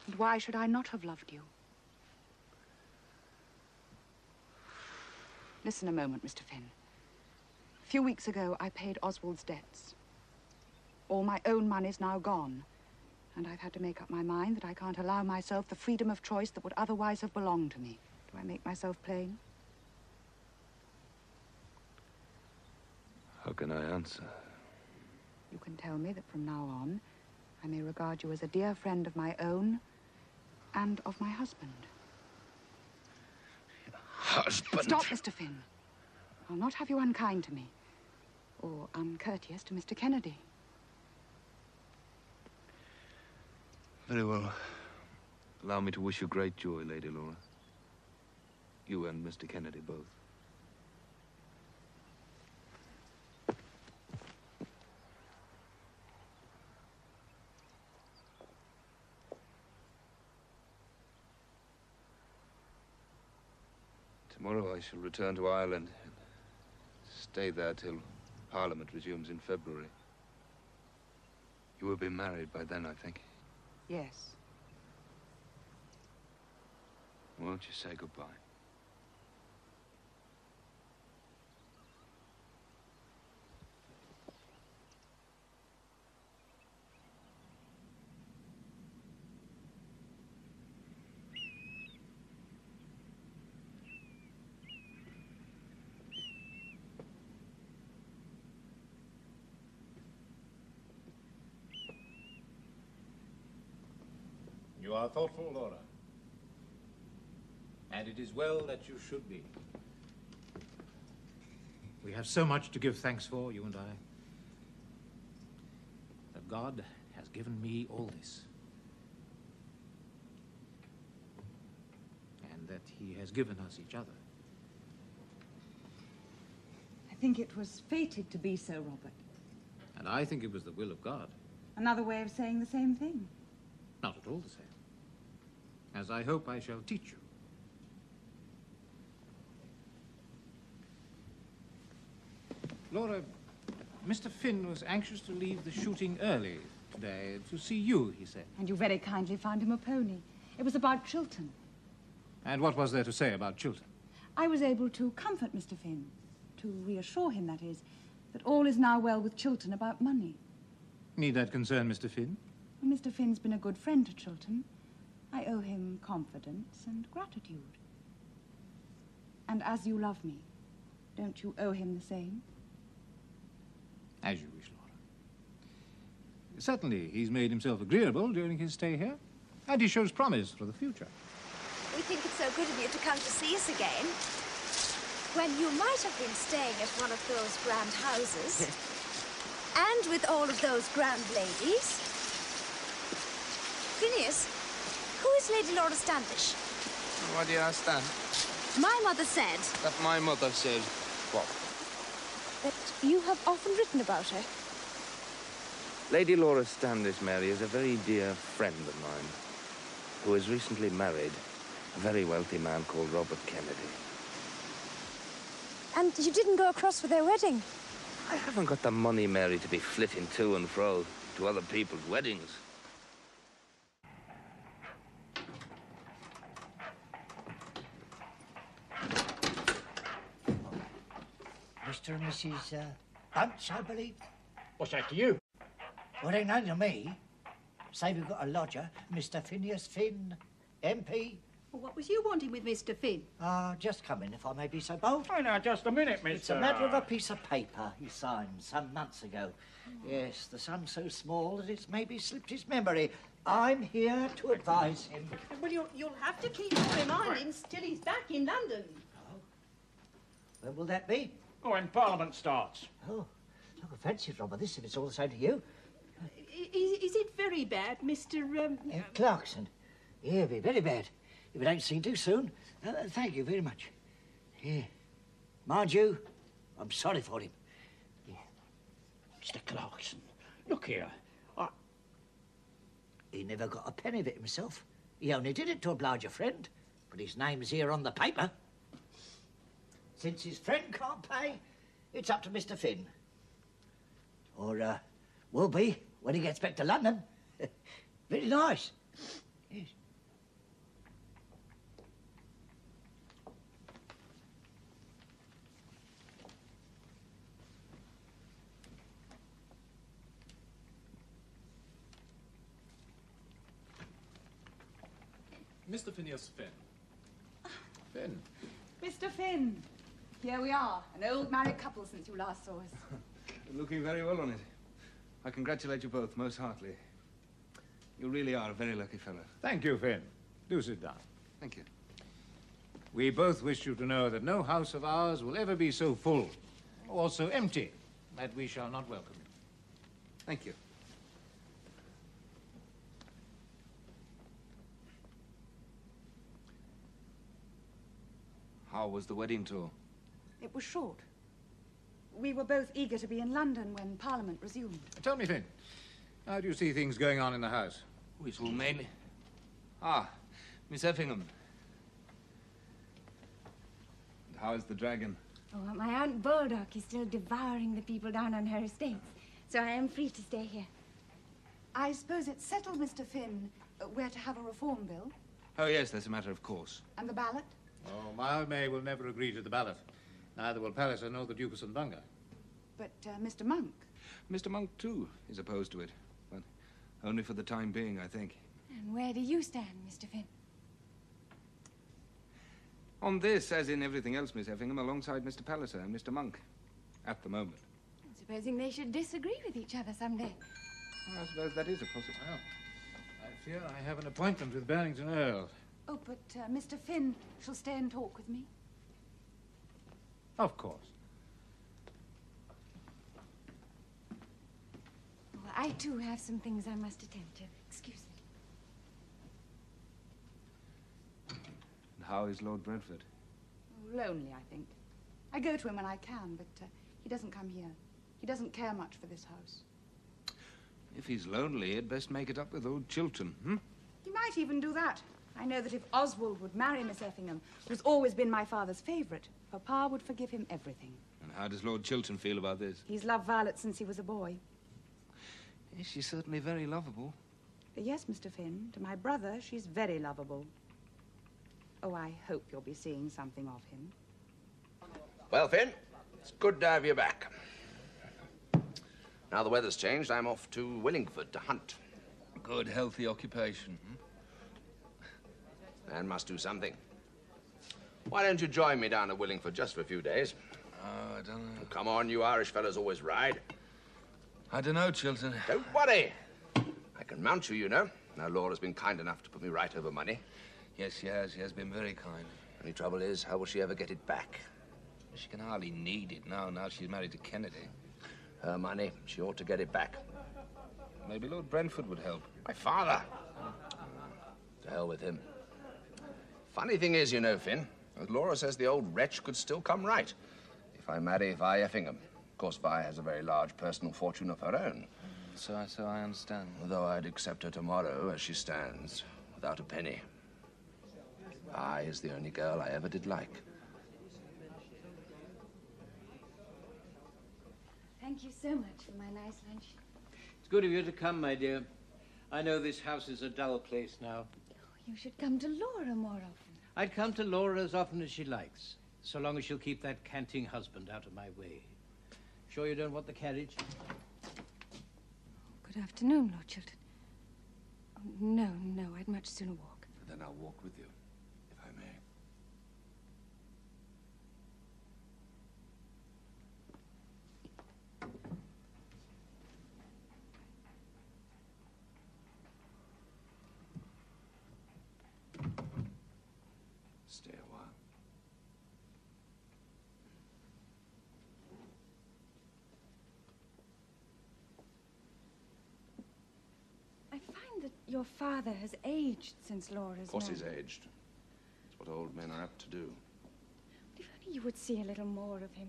And why should I not have loved you? Listen a moment, Mr. Finn. A few weeks ago, I paid Oswald's debts. All my own money's now gone. And I've had to make up my mind that I can't allow myself the freedom of choice that would otherwise have belonged to me. Do I make myself plain? How can I answer? You can tell me that from now on, I may regard you as a dear friend of my own and of my husband. Husband? Stop, Mr. Finn. I'll not have you unkind to me or uncourteous to Mr. Kennedy. Very well. Allow me to wish you great joy, Lady Laura. You and Mr. Kennedy both. Tomorrow I shall return to Ireland and stay there till Parliament resumes in February. You will be married by then, I think. Yes. Won't you say goodbye? You are thoughtful, Laura. And it is well that you should be. We have so much to give thanks for, you and I. That God has given me all this. And that he has given us each other. I think it was fated to be so, Robert. And I think it was the will of God. Another way of saying the same thing. Not at all the same. As I hope I shall teach you. Laura, Mr. Finn was anxious to leave the shooting early today to see you, he said. And you very kindly found him a pony. It was about Chiltern. And what was there to say about Chiltern? I was able to comfort Mr. Finn, to reassure him, that is, that all is now well with Chiltern about money. Need that concern Mr. Finn? Well, Mr. Finn's been a good friend to Chiltern. I owe him confidence and gratitude. And as you love me, don't you owe him the same? As you wish, Laura. Certainly, he's made himself agreeable during his stay here, and he shows promise for the future. We think it's so good of you to come to see us again. When you might have been staying at one of those grand houses. and with all of those grand ladies. Phineas, who is Lady Laura Standish? Why do you ask that? My mother said That my mother said. What? that you have often written about her. Lady Laura Standish, Mary, is a very dear friend of mine who has recently married a very wealthy man called Robert Kennedy. And you didn't go across for their wedding. I haven't got the money, Mary, to be flitting to and fro to other people's weddings. Mr. and Mrs. Uh, Bunce, I believe. What's that to you? Well, it ain't nothing to me. Say we've got a lodger, Mr. Phineas Finn, MP. Well, what was you wanting with Mr. Finn? Ah, just come in, if I may be so bold. Oh, now, just a minute, Mr. It's a matter of a piece of paper he signed some months ago. Yes, the son's so small that it's maybe slipped his memory. I'm here to advise him. Well, you'll, you'll have to keep him reminding till he's back in London. When will that be? Oh, when Parliament starts. Oh, look, I fancy it, Robert, this, if it's all the same to you. Is, is it very bad, Mr. Um, Uh, Clarkson. Yeah, it'll be very bad. If it ain't seen too soon. Uh, thank you very much. Yeah. Mind you, I'm sorry for him. Yeah. Mr. Clarkson, look here. I... He never got a penny of it himself. He only did it to oblige a friend. But his name's here on the paper. Since his friend can't pay, it's up to Mr. Finn. Or, uh, will be when he gets back to London. Very nice. Yes. Mr. Phineas Finn. Finn. Mr. Finn, here we are, an old married couple since you last saw us. You're looking very well on it. I congratulate you both most heartily. You really are a very lucky fellow. Thank you, Finn. Do sit down. Thank you. We both wish you to know that no house of ours will ever be so full or so empty that we shall not welcome you. Thank you. How was the wedding tour? It was short. We were both eager to be in London when Parliament resumed. Tell me, Finn, how do you see things going on in the house? We will mainly. Ah, Miss Effingham. And How is the dragon? Oh, my Aunt Baldock is still devouring the people down on her estates, so I am free to stay here. I suppose it's settled, Mr. Finn, uh, we're to have a reform bill Oh, yes, that's a matter of course. and the ballot. Oh, Mildmay will never agree to the ballot. Neither will Palliser nor the Duke of St. Bungay. But uh, Mr. Monk, Mr. Monk, too, is opposed to it. But only for the time being, I think. And where do you stand, Mr. Finn? On this, as in everything else, Miss Effingham, alongside Mr. Palliser and Mr. Monk. At the moment. Supposing they should disagree with each other someday. I suppose that is a possibility. I fear I have an appointment with Barrington Erle. oh, but uh, Mr. Finn shall stay and talk with me. Of course. Well, I too have some things I must attend to. Excuse me. And how is Lord Brentford? Oh, lonely, I think. I go to him when I can, but uh, he doesn't come here. He doesn't care much for this house. If he's lonely, he'd best make it up with old Chiltern, hmm? He might even do that. I know that if Oswald would marry Miss Effingham, who's always been my father's favourite, Papa would forgive him everything. And how does Lord Chiltern feel about this? He's loved Violet since he was a boy. Yes, she's certainly very lovable. Yes, Mr. Finn, to my brother, she's very lovable. Oh, I hope you'll be seeing something of him. Well, Finn, it's good to have you back. Now the weather's changed, I'm off to Willingford to hunt. Good, healthy occupation. Hmm? Man must do something. Why don't you join me down at Willingford just for a few days? Oh, I don't know. Come on, you Irish fellows always ride. I don't know, Chiltern. Don't worry. I can mount you, you know. Now, Laura's been kind enough to put me right over money. Yes, she has. She has been very kind. Only trouble is, how will she ever get it back? She can hardly need it now, now she's married to Kennedy. Her money, she ought to get it back. Maybe Lord Brentford would help. My father! To hell with him. Funny thing is, you know, Finn, that Laura says the old wretch could still come right if I marry Vi Effingham. Of course, Vi has a very large personal fortune of her own. So, I- so I understand. Although I'd accept her tomorrow as she stands, without a penny. Vi is the only girl I ever did like. Thank you so much for my nice lunch. It's good of you to come, my dear. I know this house is a dull place now. You should come to Laura more often. I'd come to Laura as often as she likes, so long as she'll keep that canting husband out of my way. Sure you don't want the carriage? Good afternoon, Lord Chiltern. Oh, no, no, I'd much sooner walk. Then I'll walk with you, if I may. Stay a while. I find that your father has aged since Laura's Of course he's aged. It's what old men are apt to do. But If only you would see a little more of him.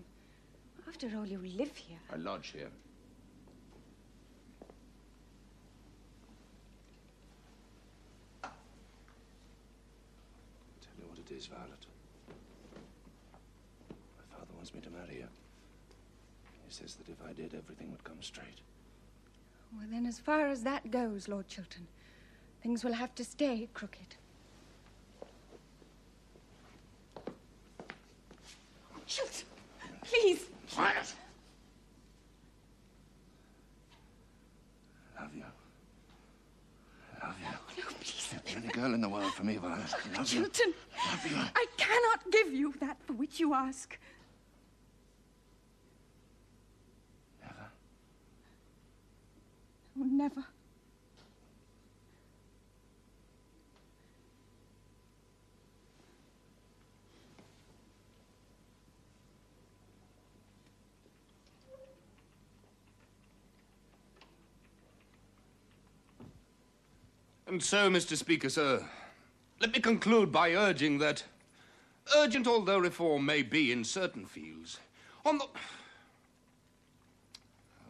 After all, you live here. I lodge here. Tell you what it is, Violet. My father wants me to marry you. He says that if I did, everything would come straight. Well, then, as far as that goes, Lord Chiltern, things will have to stay crooked. Chiltern, please. Quiet! I love you. I love you. No, please. You're the only girl in the world for me, Violet. I love you. Chiltern, Love you. I cannot give you that for which you ask. Never. Oh, never. So, Mr. Speaker, sir, let me conclude by urging that urgent although reform may be in certain fields, on the...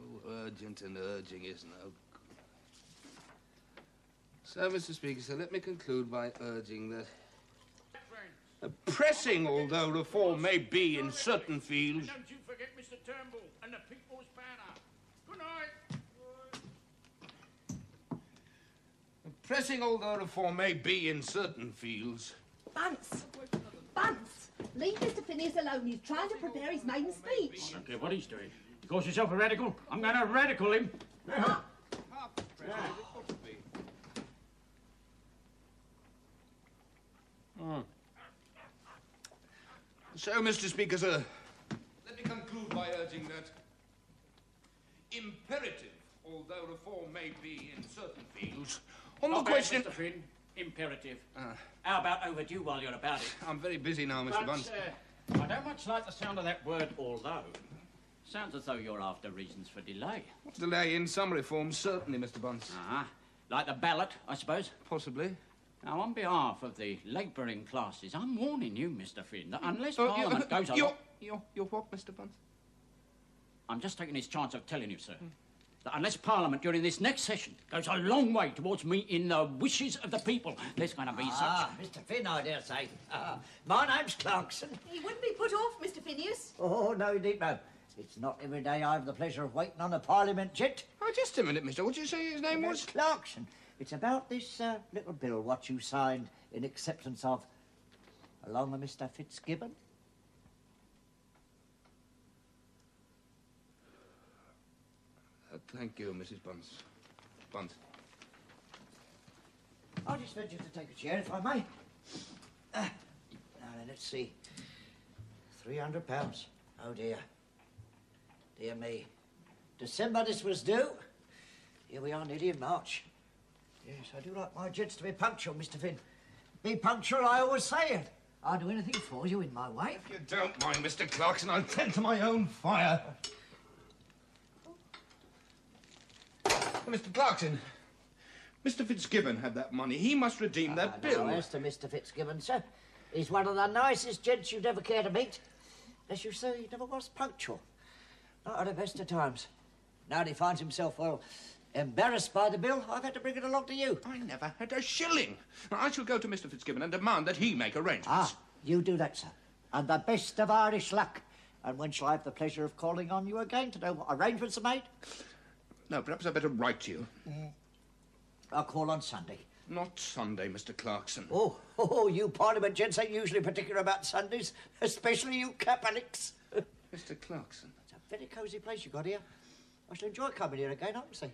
Oh, urgent and urging is no. So, Mr. Speaker, sir, let me conclude by urging that... uh, Pressing although reform may be in certain fields, Don't you forget Mr. Turnbull and the People's Banner. Good night. Pressing although reform may be in certain fields, Bunce! Bunce! Leave Mr. Phineas alone. He's trying to prepare his maiden speech. I don't care what he's doing. He calls himself a radical. I'm going to radical him. Hmm. So, Mr. Speaker, sir, let me conclude by urging that imperative, although reform may be in certain fields, on Not the bad, question... Mr. Finn. Imperative. Ah. How about overdue while you're about it? I'm very busy now, Mr. Bunce. uh, I don't much like the sound of that word, although. Sounds as though you're after reasons for delay. Delay in some reforms, certainly, Mr. Bunce. Ah, like the ballot, I suppose? Possibly. Now, on behalf of the labouring classes, I'm warning you, Mr. Finn, that unless Oh, you- Parliament goes you're-. You're, you're what, Mr. Bunce? I'm just taking this chance of telling you, sir, that unless Parliament during this next session goes a long way towards meeting the wishes of the people, there's going to be Ah, Mr. Finn, I dare say. Ah, my name's Clarkson. He wouldn't be put off, Mr. Phineas. Oh, no, indeed, no. It's not every day I have the pleasure of waiting on a Parliament jet. Oh, just a minute, mister. What did you say his name was? Clarkson. It's about this uh, little bill what you signed in acceptance of, along with Mr. Fitzgibbon. Thank you, Mrs. Bunce. Bunce. I'll just venture to take a chair, if I may. Uh, now then, let's see. Three hundred pounds. Oh dear. Dear me. December this was due. Here we are nearly in March. Yes, I do like my jets to be punctual, Mr. Finn. Be punctual, I always say it. I'll do anything for you in my way. If you don't mind, Mr. Clarkson, I'll tend to my own fire. Mr. Clarkson, Mr. Fitzgibbon had that money. He must redeem that Now, bill. as to Mr. Fitzgibbon, sir, he's one of the nicest gents you'd ever care to meet. As you say, he never was punctual. Not at the best of times. Now that he finds himself, well, embarrassed by the bill, I've had to bring it along to you. I never had a shilling. Now, I shall go to Mr. Fitzgibbon and demand that he make arrangements. Ah, you do that, sir. And the best of Irish luck. And when shall I have the pleasure of calling on you again to know what arrangements are made? No, perhaps I'd better write to you. I'll call on Sunday. Not Sunday, Mr. Clarkson. Oh, oh, you Parliament gents ain't usually particular about Sundays, especially you Catholics. Mr. Clarkson. It's a very cosy place you got here. I shall enjoy coming here again, honestly.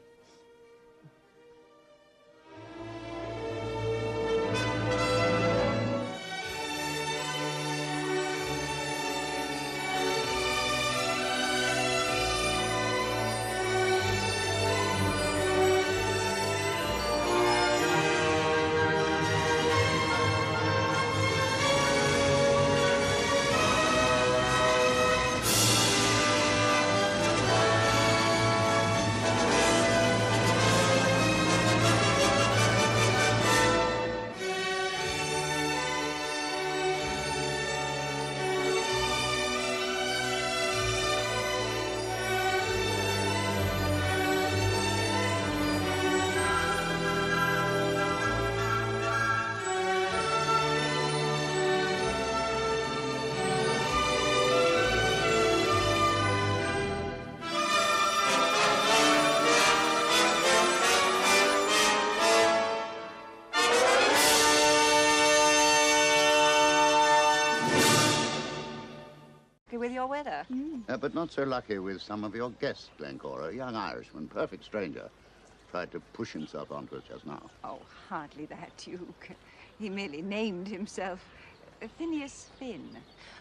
With your weather. Uh, but not so lucky with some of your guests, Glencora. A young Irishman, perfect stranger, tried to push himself onto us just now. Oh, hardly that, Duke. He merely named himself Phineas Finn.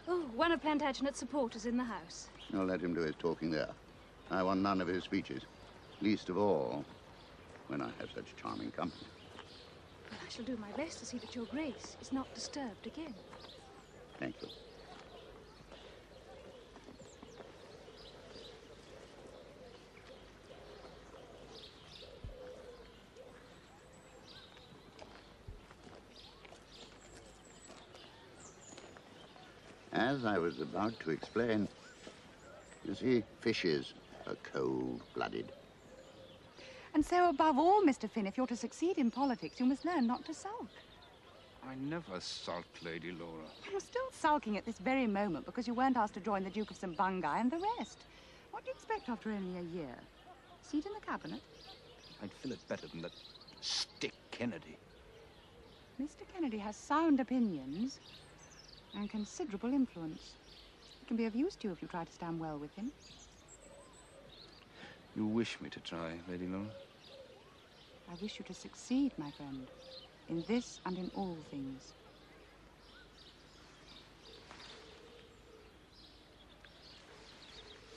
Oh, one of Plantagenet's supporters in the house. I'll let him do his talking there. I want none of his speeches, least of all when I have such charming company. Well, I shall do my best to see that your grace is not disturbed again. Thank you. As I was about to explain, you see, fishes are cold-blooded. And so, above all, Mr. Finn, if you're to succeed in politics, you must learn not to sulk. I never sulk, Lady Laura. You're still sulking at this very moment because you weren't asked to join the Duke of St. Bungay and the rest. What do you expect after only a year? Seat in the cabinet? I'd fill it better than that stick Kennedy. Mr. Kennedy has sound opinions and considerable influence. He can be of use to you if you try to stand well with him. You wish me to try, Lady Laura? I wish you to succeed, my friend, in this and in all things.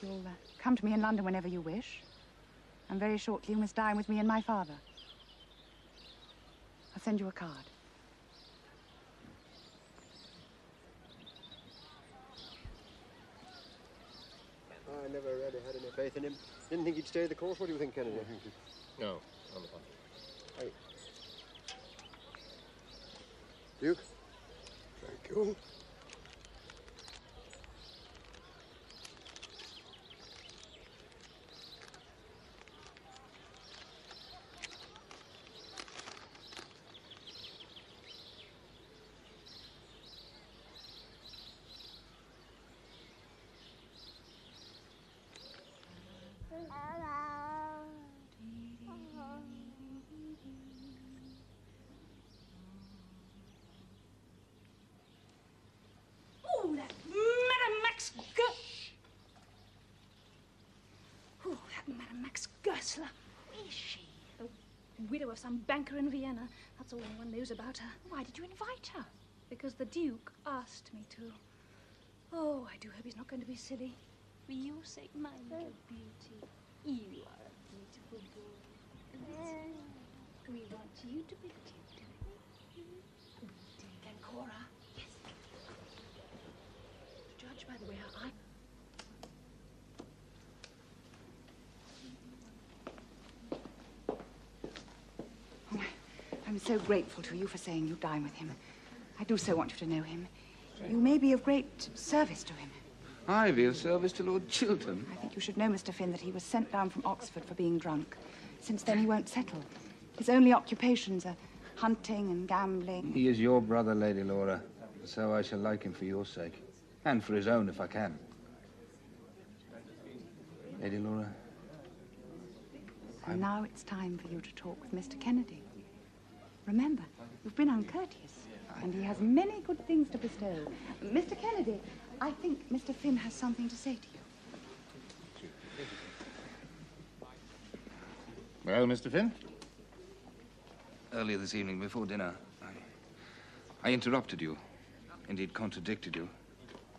You'll uh, come to me in London whenever you wish. And very shortly you must dine with me and my father. I'll send you a card. I never really had any faith in him. Didn't think he'd stay the course. What do you think, Kennedy? No, on the contrary. Duke? Thank you. Oh, that Madame Max Ger... Oh, that Madame Max Goesler. Who is she? The widow of some banker in Vienna. That's all anyone knows about her. Why did you invite her? Because the Duke asked me to. Oh, I do hope he's not going to be silly. For your sake, my little beauty. You are a beautiful boy. And we want you to be cute. And Cora. Yes. Judge by the way her eye. I'm so grateful to you for saying you dine with him. I do so want you to know him. You may be of great service to him. I be of service to Lord Chiltern. I think you should know, Mr. Finn, that he was sent down from Oxford for being drunk. Since then, he won't settle. His only occupations are hunting and gambling. He is your brother, Lady Laura. So I shall like him for your sake. And for his own, if I can. Lady Laura, And now it's time for you to talk with Mr. Kennedy. Remember, you've been uncourteous, and he has many good things to bestow. Mr. Kennedy, I think Mr. Finn has something to say to you. Well, Mr. Finn? earlier this evening before dinner, I, I interrupted you. Indeed, contradicted you.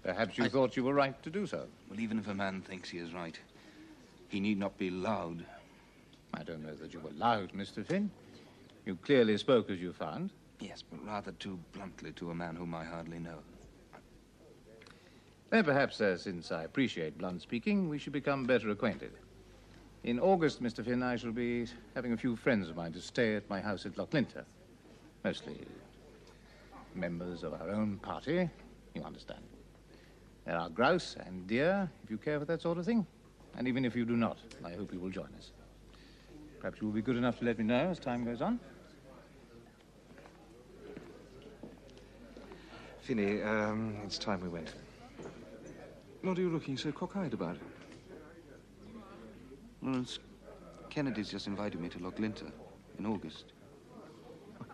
Perhaps you thought you were right to do so. Well, even if a man thinks he is right, he need not be loud. I don't know that you were loud, Mr. Finn. You clearly spoke as you found. Yes, but rather too bluntly to a man whom I hardly know. Then perhaps, uh, since I appreciate blunt speaking, we should become better acquainted. In August, Mr. Finn, I shall be having a few friends of mine to stay at my house at Loughlinter. Mostly members of our own party, you understand. There are grouse and deer, if you care for that sort of thing. And even if you do not, I hope you will join us. Perhaps you will be good enough to let me know as time goes on. Finney, um, it's time we went. What are you looking so cockeyed about? Lawrence, Kennedy's just invited me to Loughlinter in August.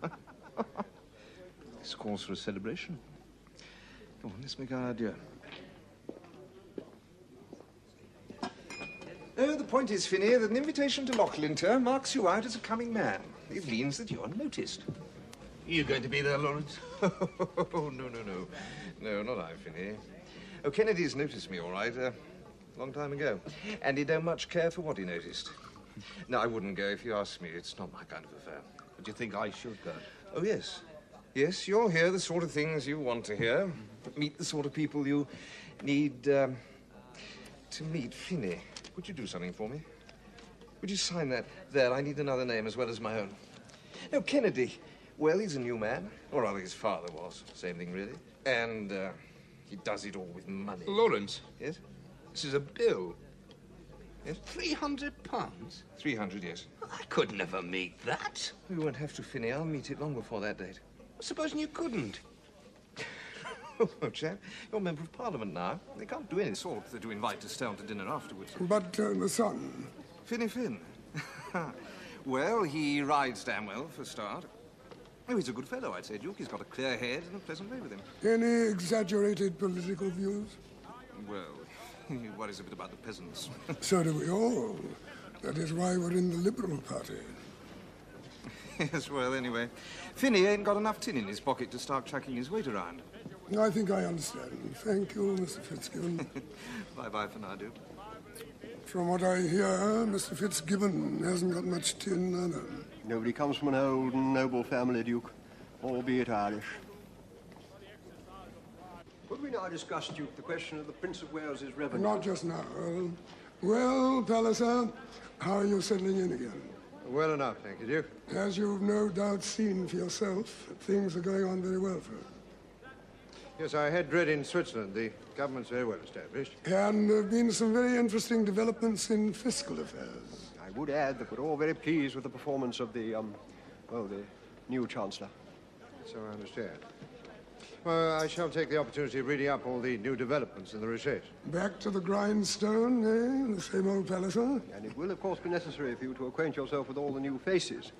This calls for a celebration. Come on, let's make our adieu. Oh, the point is, Finney, that an invitation to Loughlinter marks you out as a coming man. It means that you're noticed. Are you going to be there, Lawrence? Oh, no, no, no. No, not I, Finney. Oh, Kennedy's noticed me, all right, a long time ago. And he don't much care for what he noticed. No, I wouldn't go if you asked me. It's not my kind of affair. But you think I should go? Oh, yes. Yes, you'll hear the sort of things you want to hear. Meet the sort of people you need um, to meet. Finney, would you do something for me? Would you sign that? There, I need another name as well as my own. No, Kennedy. Well, he's a new man. Or rather, his father was. Same thing, really. And uh, He does it all with money. Lawrence. Yes? This is a bill. Yes? Three hundred pounds? Three hundred, yes. I could never meet that. We won't have to, Finney. I'll meet it long before that date. Supposing you couldn't. oh, chap, you're a member of Parliament now. They can't do any sort that you invite to stay on to dinner afterwards. But uh, the son, Finny Finn. well, he rides damn well, for a start. Oh, he's a good fellow, I'd say, Duke. He's got a clear head and a pleasant way with him. any exaggerated political views? Well, he worries a bit about the peasants. So do we all. That is why we're in the Liberal Party. yes, well, anyway. Finney ain't got enough tin in his pocket to start chucking his weight around. I think I understand. Thank you, Mr. Fitzgibbon. Bye-bye for now, Duke. From what I hear, Mr. Fitzgibbon hasn't got much tin either. Nobody comes from an old and noble family, Duke, albeit Irish. Could we now discuss, Duke, the question of the Prince of Wales's revenue? Not just now, Erle. Well, Palliser, how are you settling in again? Well enough, thank you, Duke. As you've no doubt seen for yourself, things are going on very well for us. Yes, I had dread in Switzerland. The government's very well established. And there have been some very interesting developments in fiscal affairs. I would add that we're all very pleased with the performance of the, um, well, the new Chancellor. So I understand. Well, I shall take the opportunity of reading up all the new developments in the research. Back to the grindstone, eh? The same old Palliser? And it will, of course, be necessary for you to acquaint yourself with all the new faces.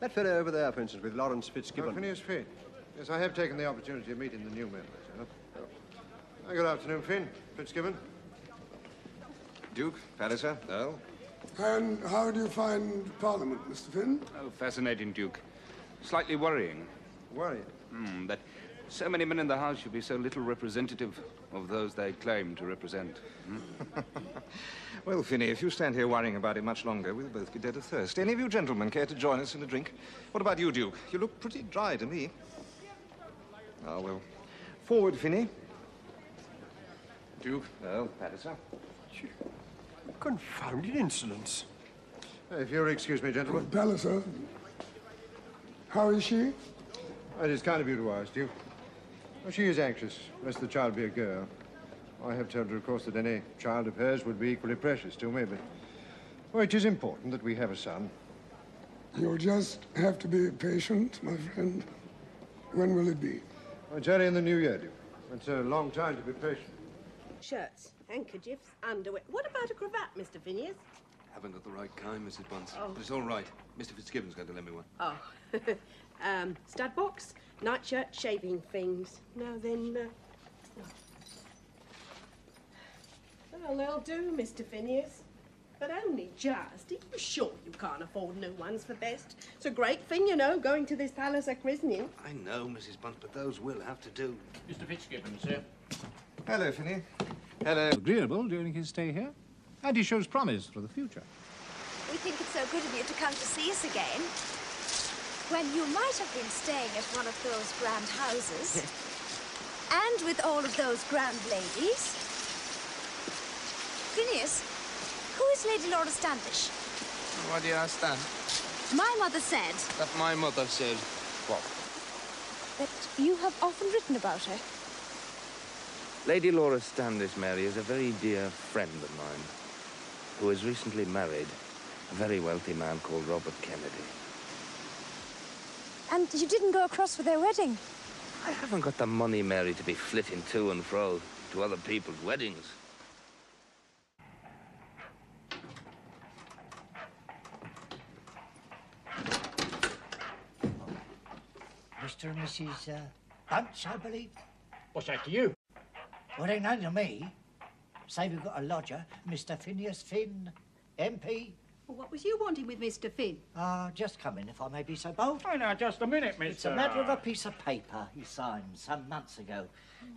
That fellow over there, for instance, with Lawrence Fitzgibbon. Oh, Phineas Finn. Yes, I have taken the opportunity of meeting the new members, you know. Oh. Good afternoon, Finn. Fitzgibbon. Duke, Palliser, Erle. And how do you find Parliament, Mr. Finn? Oh, fascinating, Duke. Slightly worrying. Worrying? Hmm, that so many men in the House should be so little representative of those they claim to represent. Hmm? Well, Finney, if you stand here worrying about it much longer, we'll both be dead of thirst. Any of you gentlemen care to join us in a drink? What about you, Duke? You look pretty dry to me. Ah, well. Forward, Finney. Duke, Erle, Palliser. Confounded insolence. If you'll excuse me, gentlemen. Palliser. How is she? It is kind of you to ask, Duke. Well, she is anxious, lest the child be a girl. I have told her, of course, that any child of hers would be equally precious to me, but... Well, it is important that we have a son. You'll just have to be patient, my friend. When will it be? Well, it's early in the new year, Duke. It's a long time to be patient. Shirts, handkerchiefs, underwear. What about a cravat, Mr. Phineas? Haven't got the right kind, Mrs. Bunce. Oh. But it's all right. Mr. Fitzgibbon's going to lend me one. Oh. um, stud box, nightshirt, shaving things. Now then, uh... Well, they'll do, Mr. Phineas. But only just. Are you sure you can't afford new ones for best? It's a great thing, you know, going to this palace at christening. I know, Mrs. Bunce, but those will have to do. Mr. Fitzgibbon, sir. Hello, Finney. Hello. Agreeable during his stay here. And he shows promise for the future. We think it's so good of you to come to see us again. When you might have been staying at one of those grand houses. and with all of those grand ladies. Phineas, who is Lady Laura Standish? Why do you ask that? My mother said That my mother said. What? that you have often written about her. Lady Laura Standish, Mary, is a very dear friend of mine who has recently married a very wealthy man called Robert Kennedy. And you didn't go across for their wedding. I haven't got the money, Mary, to be flitting to and fro to other people's weddings. Mr. and Mrs. Uh, Bunce, I believe. What's that to you? Well, ain't nothing to me. Say we've got a lodger, Mr. Phineas Finn, MP. Well, what was you wanting with Mr. Finn? Ah, just come in, if I may be so bold. Oh, now, just a minute, Mr. It's a matter of a piece of paper he signed some months ago.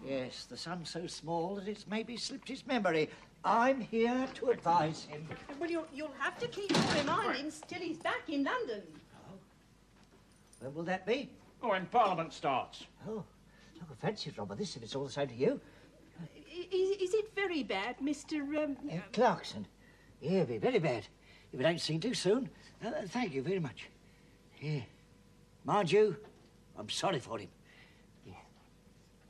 Yes, the son's so small that it's maybe slipped his memory. I'm here to advise him. Well, you'll, you'll have to keep him reminding till he's back in London. Oh. When will that be? Oh, when Parliament starts. Oh, look, I fancy it, Robert, this if it's all the same to you. Is, is it very bad, Mr. Um, Uh, Clarkson. Yeah, be very bad. If it ain't seen too soon. Uh, thank you very much. Yeah. Mind you, I'm sorry for him. Yeah.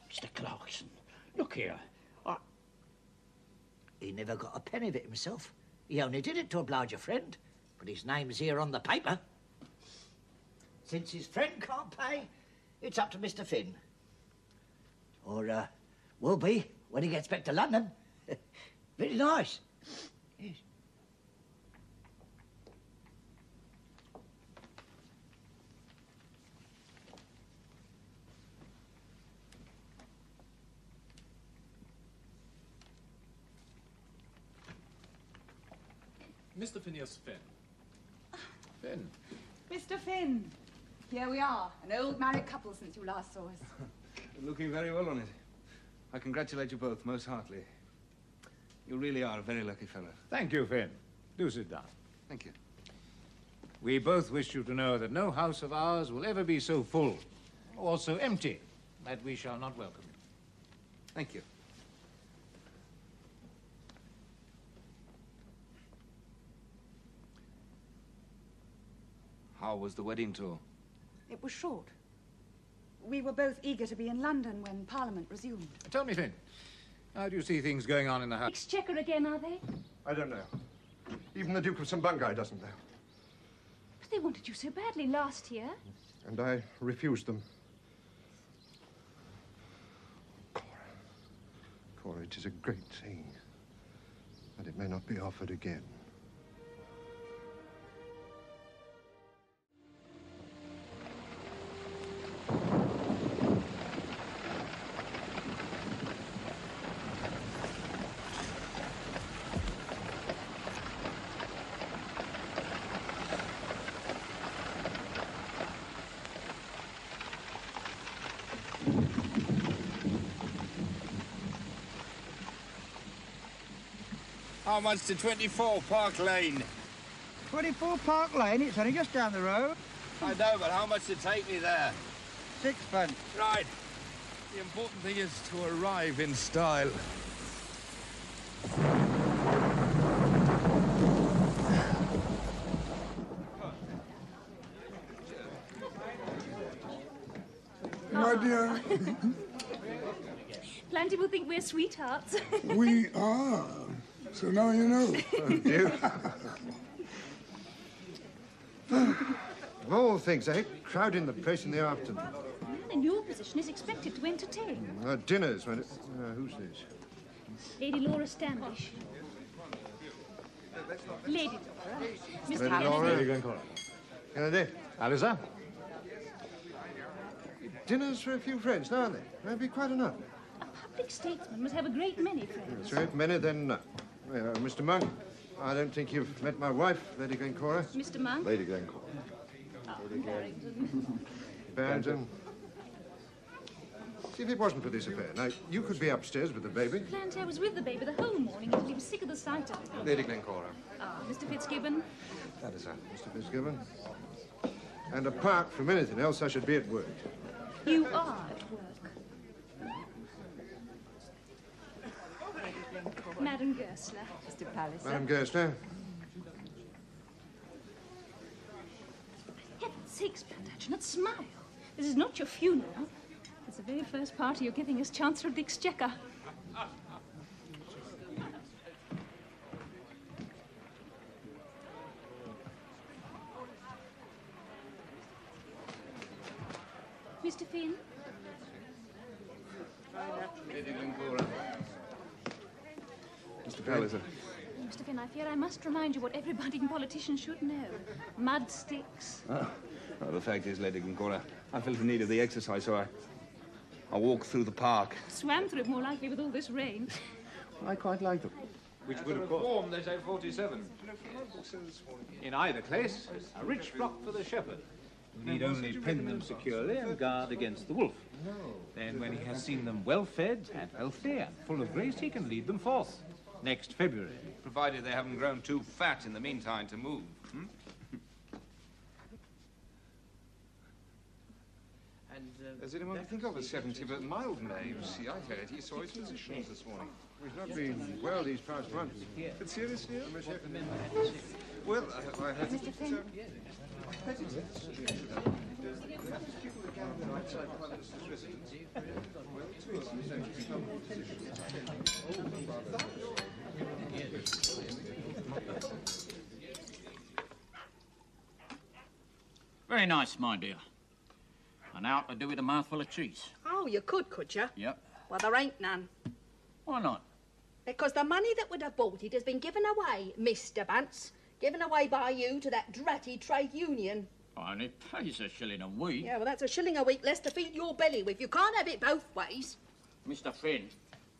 Mr. Clarkson, Look here. I... He never got a penny of it himself. He only did it to oblige a friend. But his name's here on the paper. Since his friend can't pay, it's up to Mr. Finn. Or, uh, will be when he gets back to London. Very nice. Yes. Mr. Phineas Finn. Ah. Finn. Mr. Finn, here we are, an old married couple since you last saw us. Looking very well on it. I congratulate you both most heartily. You really are a very lucky fellow. Thank you, Finn. Do sit down. Thank you. We both wish you to know that no house of ours will ever be so full or so empty that we shall not welcome you. Thank you. How was the wedding tour? It was short. We were both eager to be in London when Parliament resumed. Tell me, Finn, how do you see things going on in the house? Exchequer again, are they? I don't know. Even the Duke of St. Bungay doesn't know. But they wanted you so badly last year. And I refused them. Cora. Cora, it is a great thing. And it may not be offered again. How much to 24 Park Lane? 24 Park Lane, it's only just down the road. I know, but how much to take me there? Sixpence. Right. The important thing is to arrive in style. My dear, Plenty will think we're sweethearts. we are. So now you know. Oh, dear. of all things, I hate crowding the place in the afternoon. A man in your position is expected to entertain. Uh, dinners when it... Uh, who's this? Lady Laura Standish. Lady Laura. Mr. Lady Kennedy. Laura. Lady Glencora. Kennedy. Aliza? Dinners for a few friends, now aren't they? That'd be quite enough. A public statesmen must have a great many friends. So if many, then none. Uh, Mr. Monk, I don't think you've met my wife, Lady Glencora. Mr. Monk? Lady Glencora. Oh, Barrington. Barrington. See, if it wasn't for this affair, now, you could be upstairs with the baby. Plantair was with the baby the whole morning until he was sick of the sight of it. Lady Glencora. Ah, Mr. Fitzgibbon. That is that, Mr. Fitzgibbon. And apart from anything else, I should be at work. You are at work. Madam Goesler. Mr. Palliser. Madam Goesler. Heaven's sakes, Plantagenet, smile. This is not your funeral. It's the very first party you're giving as Chancellor of the Exchequer. Mr. Finn? Lady Glencora. Mr. Palliser. Mr. Finn, I fear I must remind you what every budding politician should know. Mud sticks. Oh. Well, the fact is, Lady Glencora, I felt the need of the exercise, so I... I walked through the park. Swam through it more likely with all this rain. I quite like them. Which would, of course... Form, they say 47. In either case, a rich flock for the shepherd. You need only pin them securely and guard against the wolf. Then, when he has seen them well fed and healthy and full of grace, he can lead them forth next February. Provided they haven't grown too fat in the meantime to move. Hmm? Does anyone think of a 70 but Mildmay? You see, I heard he saw his physicians this morning. He's not been well these past months. But seriously? Miss Effingham. Well, I, I had Mr. Finn? Very nice, my dear. And out to do with a mouthful of cheese. Oh, you could, could you? Yep. Well, there ain't none. Why not? Because the money that would have bought it has been given away, Mr. Bunce. Given away by you to that dratty trade union. And it pays a shilling a week. Yeah, well, that's a shilling a week less to feed your belly with. You can't have it both ways. Mr. Finn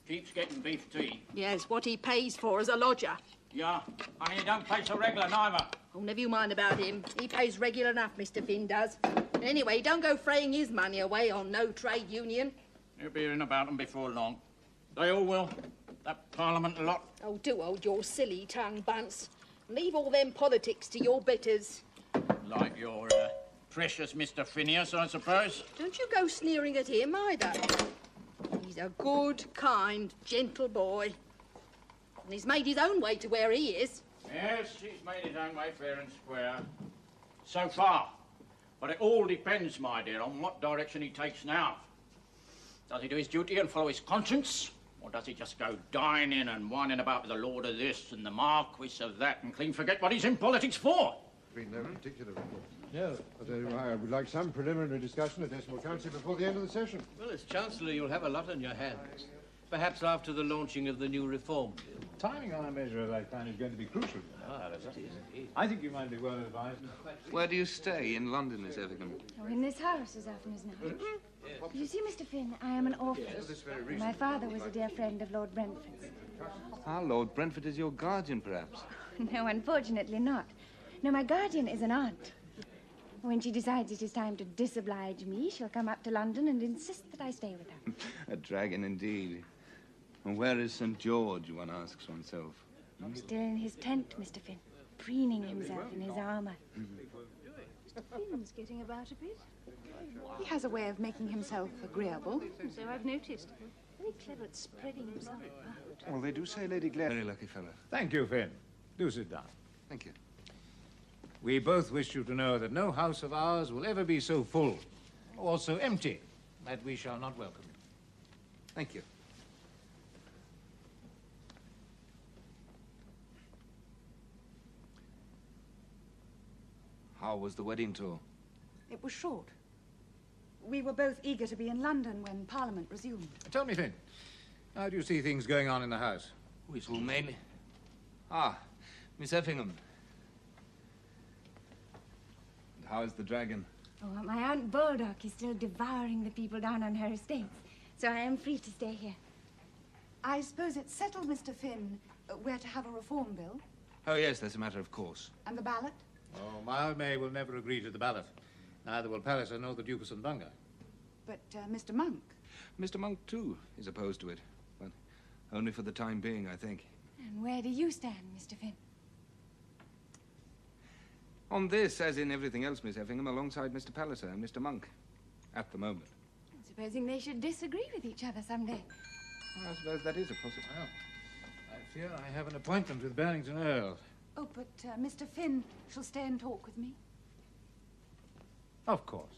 keeps getting beef tea. Yes, what he pays for as a lodger. Yeah, and he don't pay so regular neither. Oh, never you mind about him. He pays regular enough, Mr. Finn does. Anyway, don't go fraying his money away on no trade union. You'll be hearing about them before long. They all will. That Parliament lot. Oh, do hold your silly tongue, Bunce. Leave all them politics to your betters. Like your uh, precious Mr. Phineas, I suppose. Don't you go sneering at him either. He's a good, kind, gentle boy. And he's made his own way to where he is. Yes, he's made his own way fair and square. So far. But it all depends, my dear, on what direction he takes now. Does he do his duty and follow his conscience? Or does he just go dining and whining about the Lord of this and the Marquis of that and clean forget what he's in politics for? Been no particular report. No. I tell you why, I would like some preliminary discussion at Decimal Council before the end of the session. Well, as Chancellor, you'll have a lot on your hands. Perhaps after the launching of the new reform bill. Timing on a measure of that kind is going to be crucial. Ah, it is indeed. I think you might be well advised. Where do you stay in London, Miss Effingham? Oh, in this house as often as not. You see, Mr. Finn, I am an orphan. My father was a dear friend of Lord Brentford's. Ah, Lord Brentford is your guardian, perhaps. No, unfortunately not. No, my guardian is an aunt. When she decides it is time to disoblige me, she'll come up to London and insist that I stay with her. A dragon indeed. And where is St. George, one asks oneself. Hmm? Still in his tent, Mr. Finn, preening himself in his armor. Mr. Finn's getting about a bit. He has a way of making himself agreeable. So I've noticed. Very clever at spreading himself about. Well, they do say Lady Glare... Very lucky fellow. Thank you, Finn. Do sit down. Thank you. We both wish you to know that no house of ours will ever be so full or so empty that we shall not welcome you. Thank you. How was the wedding tour? It was short. We were both eager to be in London when Parliament resumed. Tell me, Finn, how do you see things going on in the house? Oh, it's all mainly... Ah, Miss Effingham. And how is the dragon? Oh, my Aunt Baldock is still devouring the people down on her estates, so I am free to stay here. I suppose it's settled, Mr. Finn, uh, we're to have a reform bill Oh, yes, that's a matter of course. and the ballot. Oh, Mildmay will never agree to the ballot. Neither will Palliser nor the Duke of St. Bungay. But uh, Mr. Monk, Mr. Monk, too, is opposed to it. But only for the time being, I think. And where do you stand, Mr. Finn? On this, as in everything else, Miss Effingham, alongside Mr. Palliser and Mr. Monk. At the moment. Supposing they should disagree with each other someday. I suppose that is a possibility. I fear I have an appointment with Barrington Erle. oh, but uh, Mr. Finn shall stay and talk with me. Of course.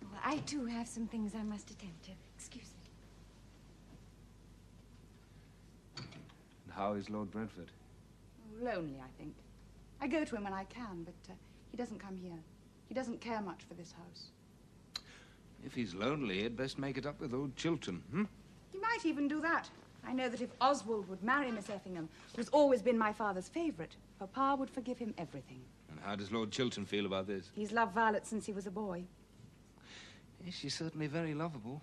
Well, I too have some things I must attend to. Excuse me. And how is Lord Brentford? Lonely, I think. I go to him when I can, but uh, he doesn't come here. He doesn't care much for this house. If he's lonely, he'd best make it up with old Chiltern, hmm? He might even do that. I know that if Oswald would marry Miss Effingham, who's always been my father's favourite, Papa would forgive him everything. And how does Lord Chiltern feel about this? He's loved Violet since he was a boy. Yes, she's certainly very lovable.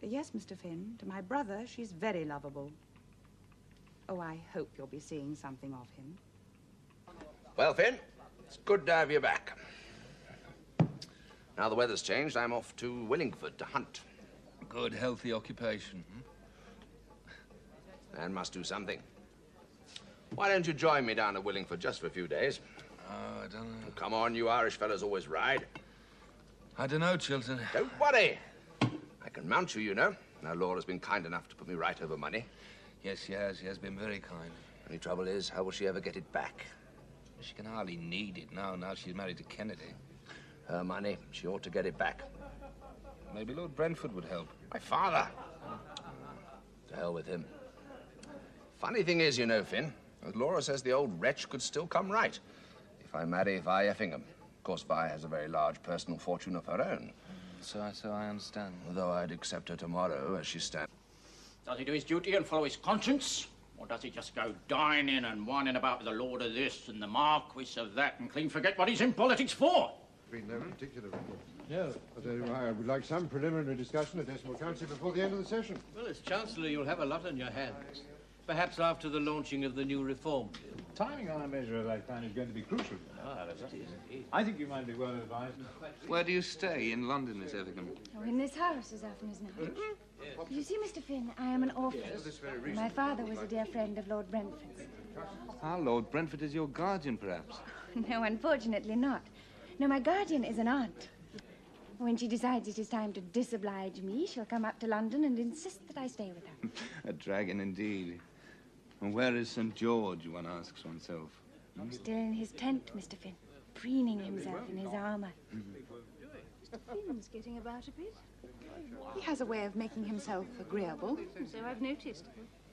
Yes, Mr. Finn, to my brother, she's very lovable. Oh, I hope you'll be seeing something of him. Well, Finn, it's good to have you back. Now the weather's changed, I'm off to Willingford to hunt. Good, healthy occupation. Hmm? Man must do something. Why don't you join me down at Willingford just for a few days? Oh, I don't know. Come on, you Irish fellas always ride. I don't know, Chiltern. Don't worry. I can mount you, you know. Now, Laura's been kind enough to put me right over money. Yes, she has. She has been very kind. Only trouble is, how will she ever get it back? She can hardly need it now, now she's married to Kennedy. Her money, she ought to get it back. Maybe Lord Brentford would help. My father! To hell with him. Funny thing is, you know, Finn, that Laura says the old wretch could still come right if I marry Vi Effingham. Of course, Vi has a very large personal fortune of her own. So, I- so I understand. Although I'd accept her tomorrow as she stands. Does he do his duty and follow his conscience? Or does he just go dining and whining about the Lord of this and the Marquis of that and clean forget what he's in politics for? Been no particular report. No. But uh, I would like some preliminary discussion at Decimal Council before the end of the session. Well, as Chancellor, you'll have a lot on your hands. Perhaps after the launching of the new reform bill. Timing on a measure of that kind is going to be crucial. Ah, that's I think you might be well advised. Where do you stay? In London, Miss Effingham? Oh, in this house as often as not. You see, Mr. Finn, I am an orphan. My father was a dear friend of Lord Brentford's. Ah, Lord Brentford is your guardian, perhaps. No, unfortunately not. No, my guardian is an aunt. When she decides it is time to disoblige me, she'll come up to London and insist that I stay with her. A dragon indeed. And where is St. George, one asks oneself. Hmm? Still in his tent, Mr. Finn, preening himself in his armor. Mr. Finn's getting about a bit. He has a way of making himself agreeable. So I've noticed.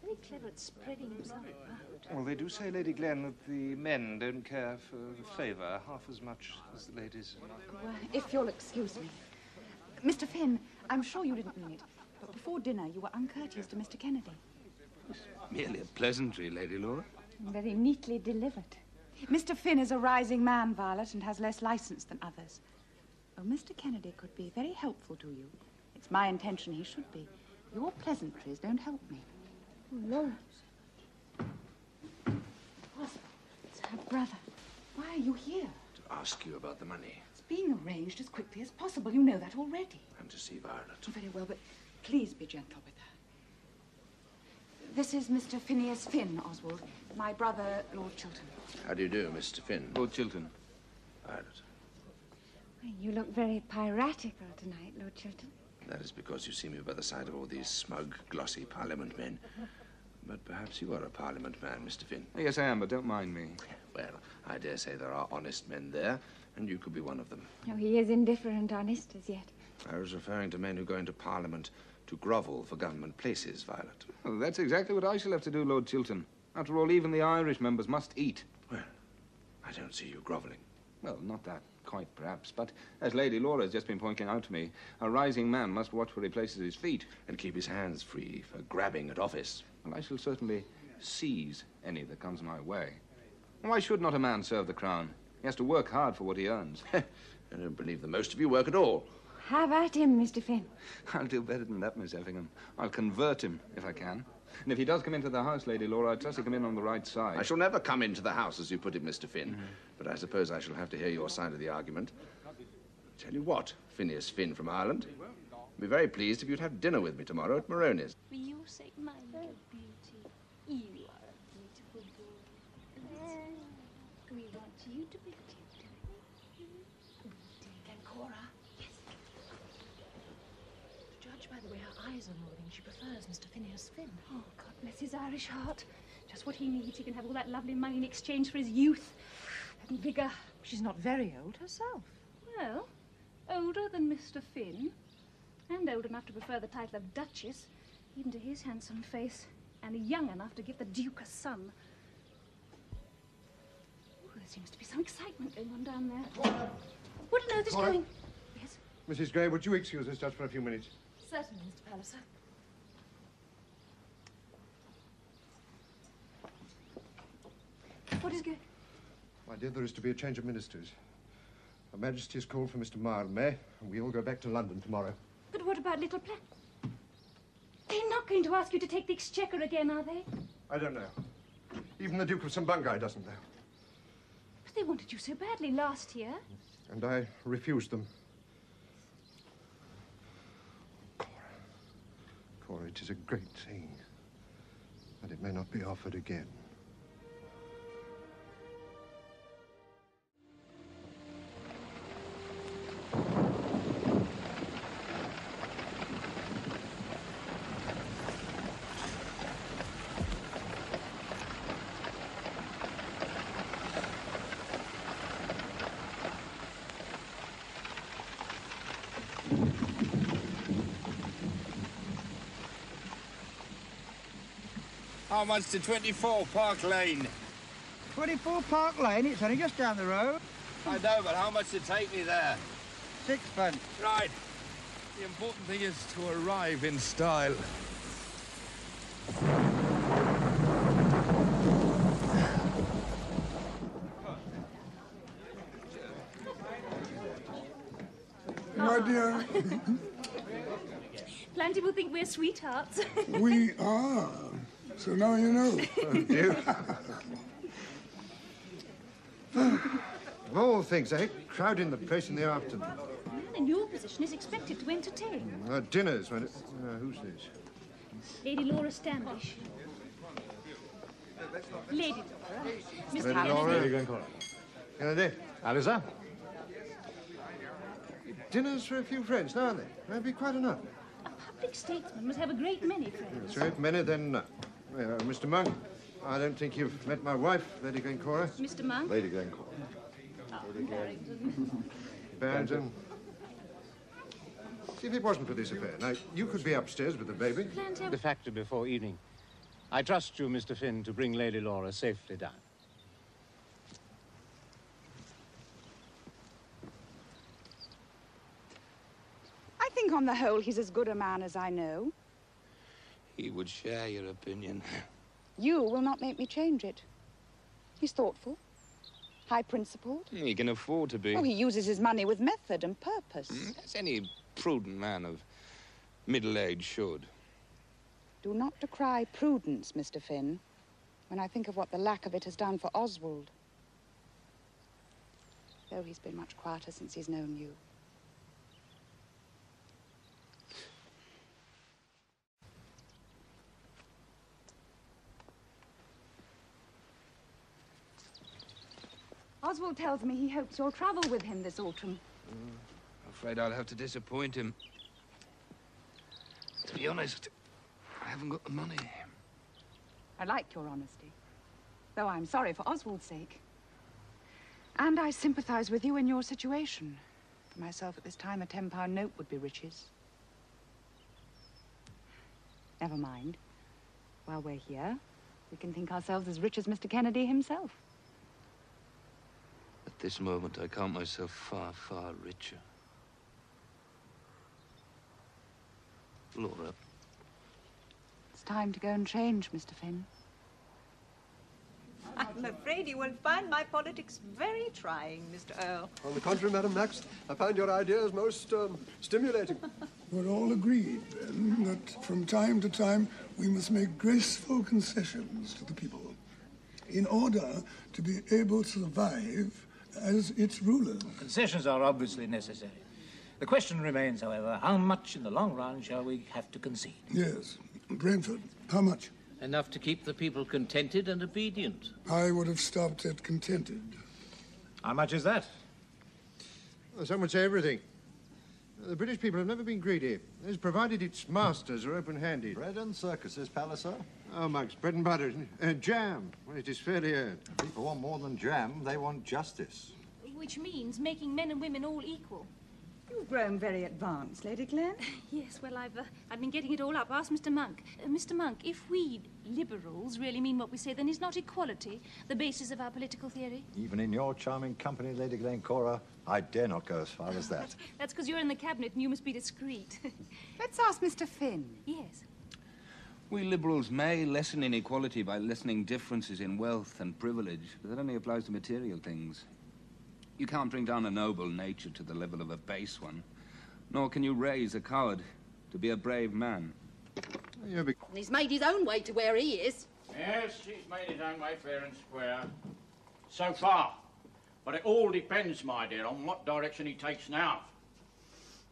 Very clever at spreading himself about. Well, they do say, Lady Glen, that the men don't care for the flavour half as much as the ladies. Well, if you'll excuse me. Mr. Finn, I'm sure you didn't mean it, but before dinner you were uncourteous to Mr. Kennedy. Merely a pleasantry, Lady Laura. Very neatly delivered. Mr. Finn is a rising man, Violet, and has less license than others. Oh, Mr. Kennedy could be very helpful to you. It's my intention he should be. Your pleasantries don't help me. Oh, Lord. It's her brother. Why are you here? To ask you about the money It's being arranged as quickly as possible. You know that already. and to see Violet. Oh, very well, but please be gentle with her. This is Mr. Phineas Finn, Oswald. My brother, Lord Chiltern. How do you do, Mr. Finn? Lord Chiltern. Violet. You look very piratical tonight, Lord Chiltern. That is because you see me by the side of all these smug, glossy Parliament men. But perhaps you are a Parliament man, Mr. Finn. Yes, I am, but don't mind me. Well, I dare say there are honest men there, and you could be one of them. Oh, he is indifferent honest as yet. I was referring to men who go into Parliament to grovel for government places, Violet. Well, that's exactly what I shall have to do, Lord Chiltern. After all, even the Irish members must eat. Well, I don't see you groveling. Well, not that quite, perhaps, but as Lady Laura has just been pointing out to me, a rising man must watch where he places his feet. And keep his hands free for grabbing at office. Well, I shall certainly seize any that comes my way. Why should not a man serve the crown? He has to work hard for what he earns. I don't believe the most of you work at all. Have at him, Mr. Finn. I'll do better than that, Miss Effingham. I'll convert him, if I can. And if he does come into the house, Lady Laura, I trust he'll come in on the right side. I shall never come into the house, as you put it, Mr. Finn. Mm-hmm. But I suppose I shall have to hear your side of the argument. Tell you what, Phineas Finn from Ireland. I'd be very pleased if you'd have dinner with me tomorrow at Moroni's. For your sake, my little beauty, you are a beautiful girl. And we want you to be And Cora? Yes. To judge by the way her eyes are she prefers Mr. Phineas Finn. Oh, God bless his Irish heart. Just what he needs. He can have all that lovely money in exchange for his youth and vigour. She's not very old herself. Well, older than Mr. Finn, and old enough to prefer the title of Duchess, even to his handsome face, and young enough to give the Duke a son. Ooh, there seems to be some excitement going on down there. What on earth is Cora? going... Yes, Mrs. Gray, would you excuse us just for a few minutes? Certainly, Mr. Palliser. what is going... My dear, there is to be a change of ministers. Her Majesty has called for Mr. Mildmay, and we all go back to London tomorrow. But what about Little Platt? They're not going to ask you to take the exchequer again, are they? I don't know. Even the Duke of St. Bungay doesn't know. But they wanted you so badly last year. And I refused them. Cora, it is a great thing. But it may not be offered again. How much to 24 Park Lane? 24 Park Lane, it's only just down the road. I know, but how much to take me there? Sixpence. Right. The important thing is to arrive in style. My dear, Planty will think we're sweethearts. we are. So now you know. Of all things, eh? Crowding the place in the afternoon. A man in your position is expected to entertain. Uh, dinners when it... Uh, who's this? Lady Laura Standish. Lady Laura. Miss Lady Kennedy. Laura. Lady Glencora. Kennedy. Aliza? Dinners for a few friends, now aren't they? That'd be quite enough. A public statesman must have a great many friends. So if many, then... Uh, uh, Mr. Monk, I don't think you've met my wife, Lady Glencora. Mr. Monk? Lady Glencora. Oh, Barrington. Barrington. See, if it wasn't for this affair, now, you could be upstairs with the baby. The factor before evening. I trust you, Mr. Finn, to bring Lady Laura safely down. I think on the whole he's as good a man as I know. He would share your opinion. You will not make me change it. He's thoughtful, high principled. He can afford to be. Oh, he uses his money with method and purpose. Mm, as any prudent man of middle age should. Do not decry prudence, Mr. Finn, when I think of what the lack of it has done for Oswald. Though he's been much quieter since he's known you. Oswald tells me he hopes you'll travel with him this autumn. Mm, I'm afraid I'll have to disappoint him. To be honest, I haven't got the money. I like your honesty, though I'm sorry for Oswald's sake. And I sympathize with you in your situation. For myself at this time, a ten-pound note would be riches. Never mind. While we're here, we can think ourselves as rich as Mr. Kennedy himself. At this moment, I count myself far, far richer. Laura, It's time to go and change, Mr. Finn. I'm afraid you will find my politics very trying, Mr. Erle. On the contrary, Madam Max, I find your ideas most um, stimulating. We're all agreed, then, that from time to time we must make graceful concessions to the people in order to be able to survive as its rulers. Concessions are obviously necessary. The question remains, however, how much in the long run shall we have to concede? Yes. Brentford, how much? Enough to keep the people contented and obedient. I would have stopped at contented. How much is that? Well, some would say everything. The British people have never been greedy. It's provided its masters are open-handed. Bread and circuses, Palliser. Oh, Max, bread and butter, isn't? And jam, when it is fairly earned. People want more than jam, they want justice. Which means making men and women all equal. You've grown very advanced, Lady Glen. Yes, well, I've, uh, I've been getting it all up. Ask Mr. Monk. Uh, Mr. Monk, if we liberals really mean what we say, then is not equality the basis of our political theory? Even in your charming company, Lady Glencora, I dare not go as far as that. That's because you're in the cabinet and you must be discreet. Let's ask Mr. Finn. yes. We liberals may lessen inequality by lessening differences in wealth and privilege, but that only applies to material things. You can't bring down a noble nature to the level of a base one, nor can you raise a coward to be a brave man. Yeah, but And he's made his own way to where he is. Yes, he's made his own way fair and square. So far. But it all depends, my dear, on what direction he takes now.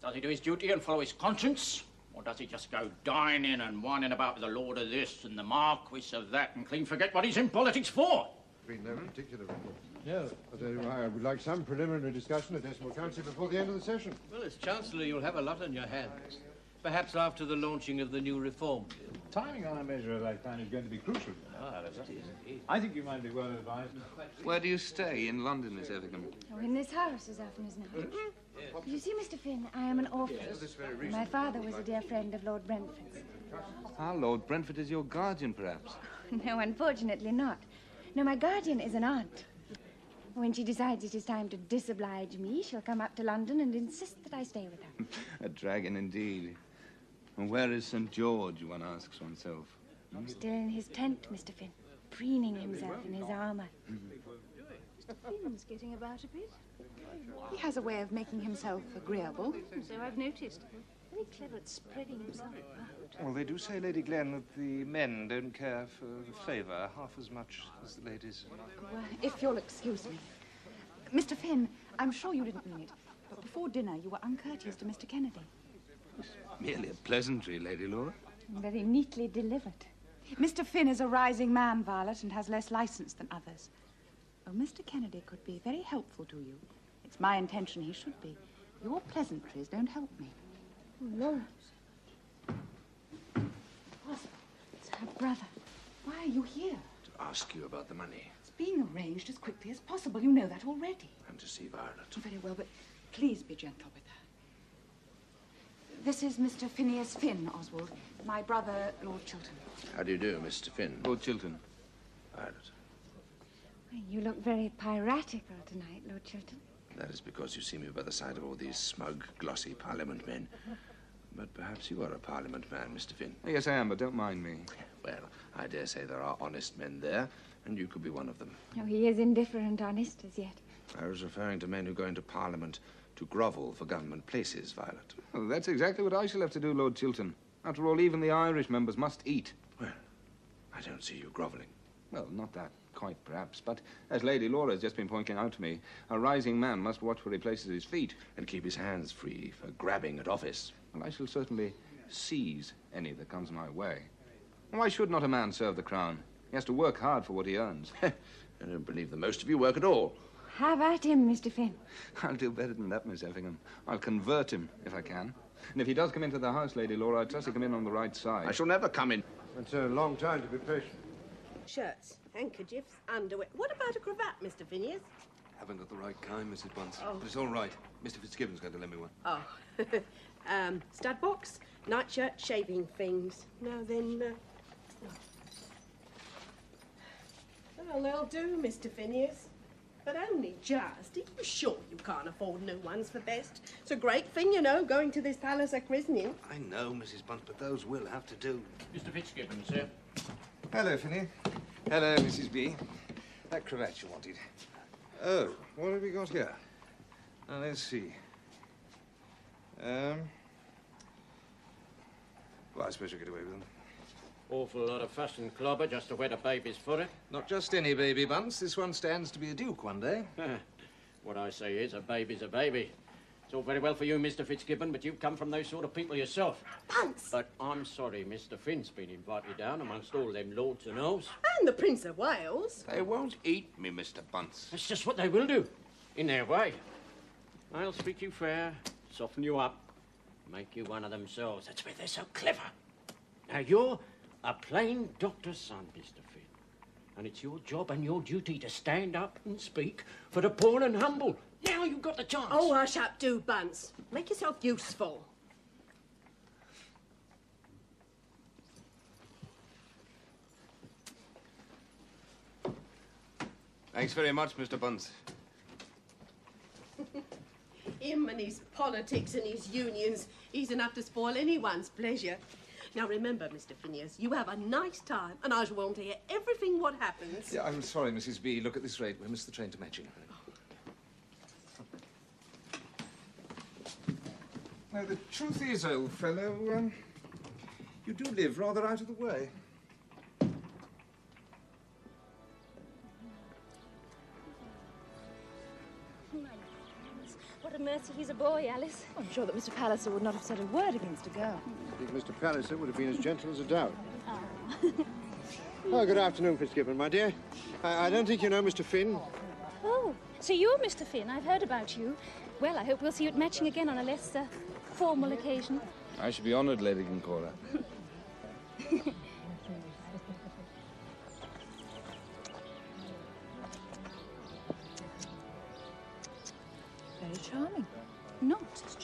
Does he do his duty and follow his conscience? Or does he just go dining and whining about the lord of this and the marquis of that and clean forget what he's in politics for? been no particular report. No. I tell you why, I would like some preliminary discussion at Decimal Council before the end of the session. Well, as Chancellor, you'll have a lot on your hands. Perhaps after the launching of the new reform bill. Timing on a measure of that kind is going to be crucial. Ah, I think you might be well advised. Where do you stay in London, Miss Effingham? Oh, in this house as often as not. You see, Mr. Finn, I am an orphan. My father was a dear friend of Lord Brentford's. Our Lord Brentford is your guardian, perhaps. No, unfortunately not. No, my guardian is an aunt. When she decides it is time to disoblige me, she'll come up to London and insist that I stay with her. A dragon indeed. And where is St. George, one asks oneself. Hmm? Still in his tent, Mr. Finn, preening himself in his armor. Mr. Finn's getting about a bit. He has a way of making himself agreeable. So I've noticed. Very clever at spreading himself about. Well, they do say, Lady Glen, that the men don't care for the flavour half as much as the ladies. Well, if you'll excuse me. Mr. Finn, I'm sure you didn't mean it, but before dinner you were uncourteous to Mr. Kennedy. Merely a pleasantry, Lady Laura. Very neatly delivered. Mr. Finn is a rising man, Violet, and has less license than others. Oh, Mr. Kennedy could be very helpful to you. It's my intention he should be. Your pleasantries don't help me. Lord. It's her brother. Why are you here? To ask you about the money It's being arranged as quickly as possible. You know that already. and to see Violet. Very well, but please be gentle with her. This is Mr. Phineas Finn, Oswald. My brother, Lord Chiltern. How do you do, Mr. Finn? Lord Chiltern. Violet. You look very piratical tonight, Lord Chiltern. That is because you see me by the side of all these smug, glossy Parliament men. But perhaps you are a Parliament man, Mr. Finn. Yes, I am, but don't mind me. Well, I dare say there are honest men there, and you could be one of them. Oh, he is indifferent honest as yet. I was referring to men who go into Parliament to grovel for government places, Violet. Well, that's exactly what I shall have to do, Lord Chiltern. After all, even the Irish members must eat. Well, I don't see you groveling. Well, not that quite, perhaps, but as Lady Laura has just been pointing out to me, a rising man must watch where he places his feet. And keep his hands free for grabbing at office. Well, I shall certainly seize any that comes my way. Why should not a man serve the crown? He has to work hard for what he earns. I don't believe the most of you work at all. Have at him, Mr. Finn. I'll do better than that, Miss Effingham. I'll convert him, if I can. And if he does come into the house, Lady Laura, I trust he'll come in on the right side. I shall never come in. It's a long time to be patient. Shirts, handkerchiefs, underwear. What about a cravat, Mr. Phineas? Haven't got the right kind, Mrs. Bunce. Oh. But it's all right. Mr. Fitzgibbon's going to lend me one. Oh. um, stud box, nightshirt, shaving things. Now then, uh... Well, they'll do, Mr. Phineas. But only just. Are you sure you can't afford new ones for best? It's a great thing, you know, going to this palace at christening. I know, Mrs. Bunce, but those will have to do. Mr. Fitzgibbon, sir. Hello, Finney. Hello, Mrs. B. That cravat you wanted. Oh, what have we got here? Now, let's see. Um. Well, I suppose you'll get away with them. Awful lot of fuss and clobber just to wet a baby's footer. Eh? Not just any baby, Bunce. This one stands to be a duke one day. what I say is, a baby's a baby. It's all very well for you, Mr. Fitzgibbon, but you've come from those sort of people yourself. Bunce! But I'm sorry, Mr. Finn's been invited down amongst all them lords and earls. And the Prince of Wales. They won't eat me, Mr. Bunce. That's just what they will do, in their way. I'll speak you fair, soften you up, make you one of themselves. That's why they're so clever. Now, you're a plain doctor's son, Mr. Finn. And it's your job and your duty to stand up and speak for the poor and humble. Now you've got the chance. Oh, hush up, do, Bunce. Make yourself useful. Thanks very much, Mr. Bunce. Him and his politics and his unions, he's enough to spoil anyone's pleasure. Now remember, Mr. Phineas, you have a nice time, and I shall want to hear everything what happens. Yeah, I'm sorry, Mrs. B. Look at this rate. We'll miss the train to Matching. Now, the truth is, old fellow, um, you do live rather out of the way. What mercy he's a boy, Alice. I'm sure that Mr. Palliser would not have said a word against a girl. I think Mr. Palliser would have been as gentle as a dove. Ah. Oh, good afternoon, Fitzgibbon, my dear. I, I don't think you know Mr. Finn. Oh, so you're Mr. Finn. I've heard about you. Well, I hope we'll see you at Matching again on a less uh, formal occasion. I should be honoured, Lady Glencora.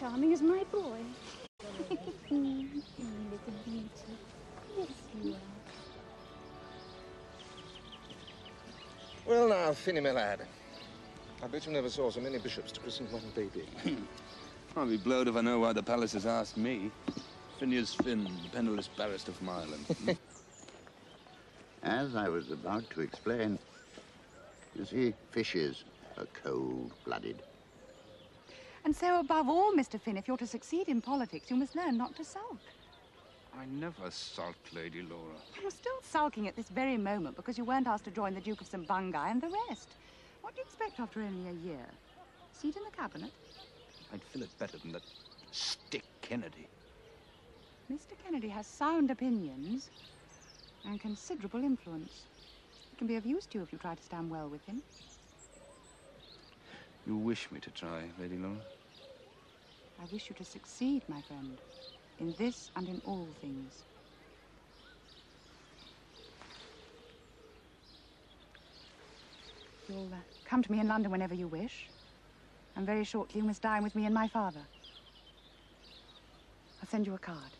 charming as my boy. mm, little beauty. Yes, you are. Well, now, Finny, my lad. I bet you never saw so many bishops to christen one baby. I'll be blowed if I know why the palace has asked me. Phineas Finn, penniless barrister from Ireland. As I was about to explain, you see, fishes are cold-blooded. And so, above all, Mr. Finn, if you're to succeed in politics, you must learn not to sulk. I never sulked, Lady Laura. You're still sulking at this very moment because you weren't asked to join the Duke of St. Bungay and the rest. What do you expect after only a year? Seat in the cabinet? I'd fill it better than that stick Kennedy. Mr. Kennedy has sound opinions and considerable influence. It can be of use to you if you try to stand well with him. You wish me to try, Lady Laura? I wish you to succeed, my friend, in this and in all things. You'll uh, come to me in London whenever you wish. And very shortly you must dine with me and my father. I'll send you a card.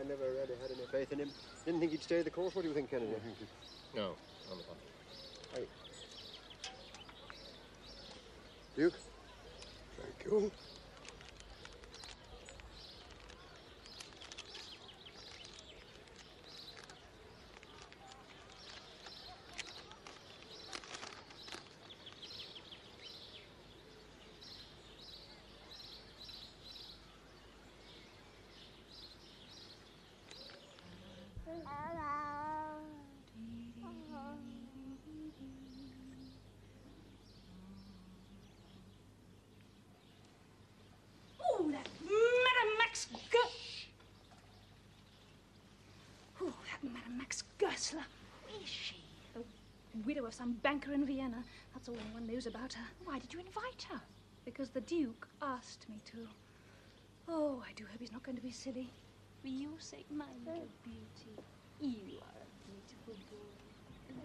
I never really had any faith in him. Didn't think he'd stay the course. What do you think, Kennedy? No, on the contrary. Hey. Duke? Thank you. Oh, that Madame Max Ger... Oh, that Madame Max Goesler. Who is she? The widow of some banker in Vienna. That's all anyone knows about her. Why did you invite her? Because the Duke asked me to. Oh, I do hope he's not going to be silly. For your sake, my little beauty. You are a beautiful boy.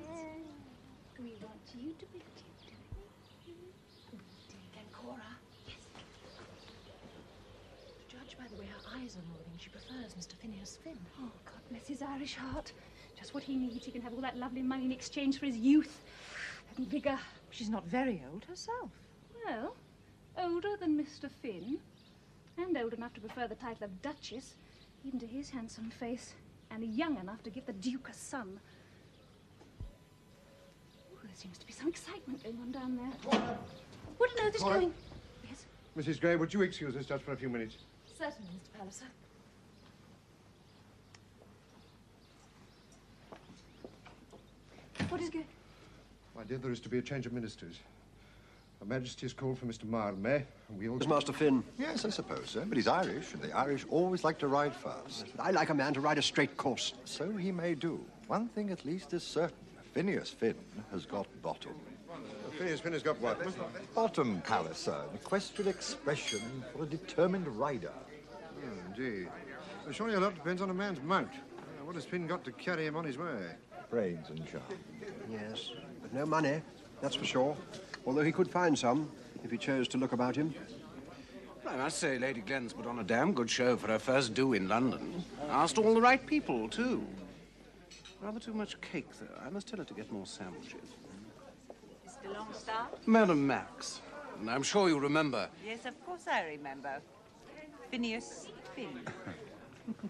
And we want you to be cute. And Cora? Yes. To judge by the way her eyes are moving, she prefers Mr. Phineas Finn. Oh, God bless his Irish heart. Just what he needs. He can have all that lovely money in exchange for his youth and vigour. She's not very old herself. Well, older than Mr. Finn, and old enough to prefer the title of Duchess, even to his handsome face, and young enough to give the Duke a son. Ooh, there seems to be some excitement going on down there. What on earth is Cora? going... Mrs. Gray, would you excuse us just for a few minutes? Certainly, Mr. Palliser. What is going... My dear, there is to be a change of ministers. Her Majesty has called for Mr. Mildmay, and we all... Is Master Finn? Yes, I suppose so. But he's Irish, and the Irish always like to ride fast. I like a man to ride a straight course. So he may do. One thing at least is certain. Phineas Finn has got bottom. Phineas Finn has got what? Bottom, Palliser. An equestrian expression for a determined rider. Oh, indeed. Well, surely a lot depends on a man's mount. Uh, what has Finn got to carry him on his way? Brains and charm. Yes, but no money, that's for sure. Although he could find some if he chose to look about him. I must say, Lady Glen's put on a damn good show for her first do in London. Asked all the right people, too. Rather too much cake, though. I must tell her to get more sandwiches. Mr. Longstaff? Madam Max, and I'm sure you remember. Yes, of course I remember. Phineas Finn.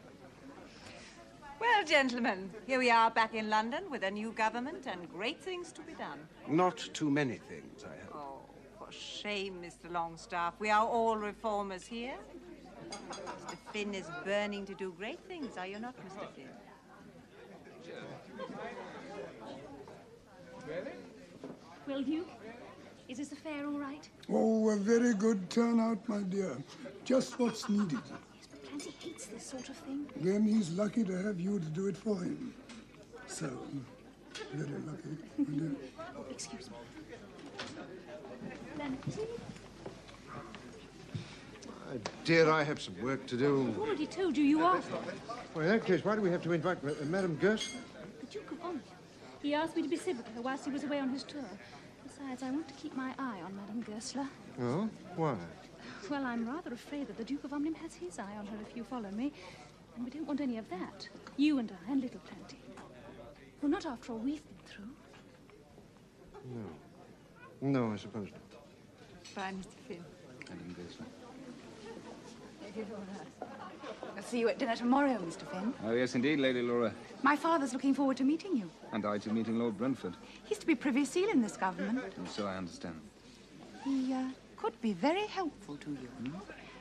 well, gentlemen, here we are back in London with a new government and great things to be done. Not too many things, I hope. Oh, for shame, Mr. Longstaff. We are all reformers here. Mr. Finn is burning to do great things, are you not, Mr. Finn? Well, you? is this affair all right? Oh, a very good turnout, my dear. Just what's needed. Clancy hates this sort of thing. Then he's lucky to have you to do it for him. So, very lucky. Oh, excuse me. Leonard. Uh, dear, I have some work to do. I've already told you you are. Well, in that case, why do we have to invite uh, Madame Gerst? The Duke of Omnium. He asked me to be civil to her whilst he was away on his tour. Besides, I want to keep my eye on Madame Goesler. Oh? Why? Well, I'm rather afraid that the Duke of Omnium has his eye on her, if you follow me. And we don't want any of that. You and I, and little Planty. Well, not after all we've been through. No. No, I suppose not. Bye, Mr. Finn. Madam Goesler. Lady Laura. I'll see you at dinner tomorrow, Mr. Finn. Oh, yes, indeed, Lady Laura. My father's looking forward to meeting you. And I to meeting Lord Brentford. He's to be Privy Seal in this government. And so I understand. He uh, could be very helpful to you.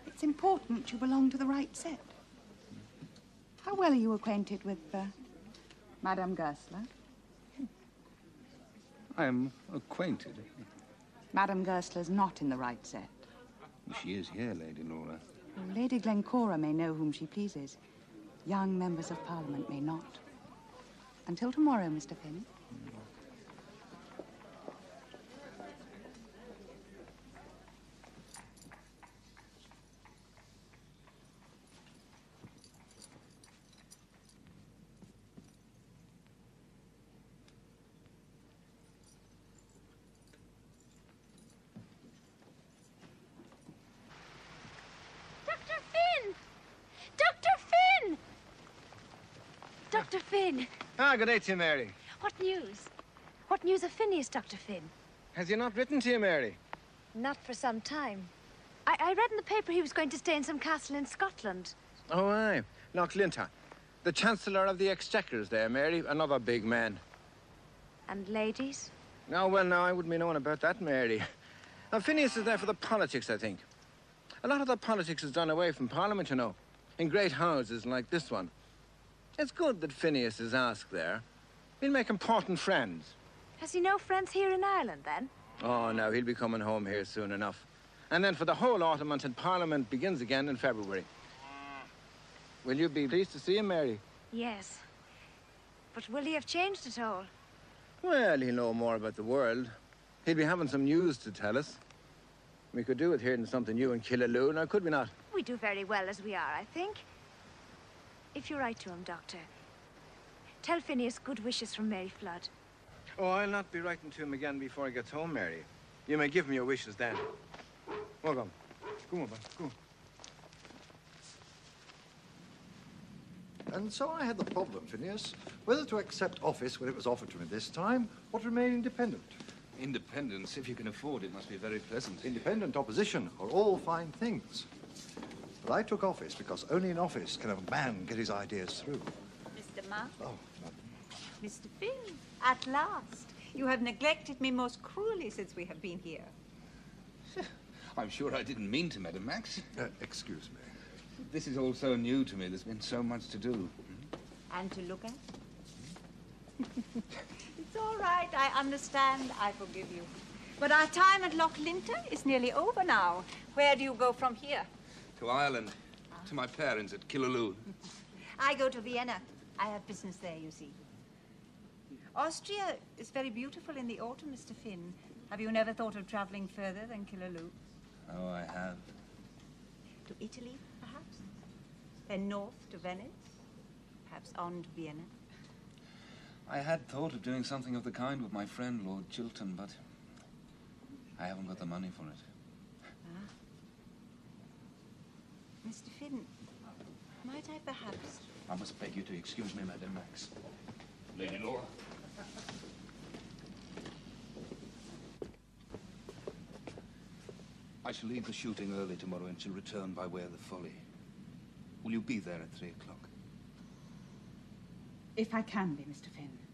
It's important you belong to the right set. How well are you acquainted with uh, Madame Goesler? I am acquainted. Madame Goesler's not in the right set. She is here, Lady Laura. Lady Glencora may know whom she pleases. Young members of Parliament may not. Until tomorrow, Mr. Finn. Dr. Finn! Dr. Finn! Dr. Finn, Ah, good day to you, Mary. what news? What news of Phineas, Dr. Finn? Has he not written to you, Mary? Not for some time. I, I read in the paper he was going to stay in some castle in Scotland. Oh, aye. Loughlinter. The Chancellor of the Exchequers there, Mary. Another big man. And ladies? No, well, now, I wouldn't be knowing about that, Mary. Now, Phineas is there for the politics, I think. A lot of the politics is done away from Parliament, you know, in great houses like this one. It's good that Phineas is asked there. He'll make important friends. Has he no friends here in Ireland, then? Oh, no, he'll be coming home here soon enough. And then for the whole autumn until Parliament begins again in February. Will you be pleased to see him, Mary? Yes. But will he have changed at all? Well, he'll know more about the world. He'll be having some news to tell us. We could do with hearing something new in Killaloe, now could we not? We do very well as we are, I think. If you write to him, Doctor, tell Phineas good wishes from Mary Flood. Oh, I'll not be writing to him again before he gets home, Mary. You may give me your wishes then. Welcome. on. Come on, Come on. And so I had the problem, Phineas, whether to accept office when it was offered to me this time, or to remain independent. Independence, if you can afford it, must be very pleasant. Independent opposition are all fine things. But I took office because only in office can a man get his ideas through. Mr. Mark? Oh, Mr. Finn, at last. You have neglected me most cruelly since we have been here. I'm sure I didn't mean to, Madam Max. Uh, excuse me. This is all so new to me. There's been so much to do. And to look at? it's all right. I understand. I forgive you. But our time at Loughlinter is nearly over now. Where do you go from here? To Ireland. To my parents at Killaloe. I go to Vienna. I have business there, you see. Austria is very beautiful in the autumn, Mr. Finn. Have you never thought of traveling further than Killaloe? Oh, I have. To Italy, perhaps? Then north to Venice? Perhaps on to Vienna? I had thought of doing something of the kind with my friend, Lord Chiltern, but I haven't got the money for it. Ah. Mr. Finn, might I perhaps... I must beg you to excuse me, Madam Max. Lady Laura. I shall leave the shooting early tomorrow and shall return by way of the folly. Will you be there at three o'clock? If I can be, Mr. Finn.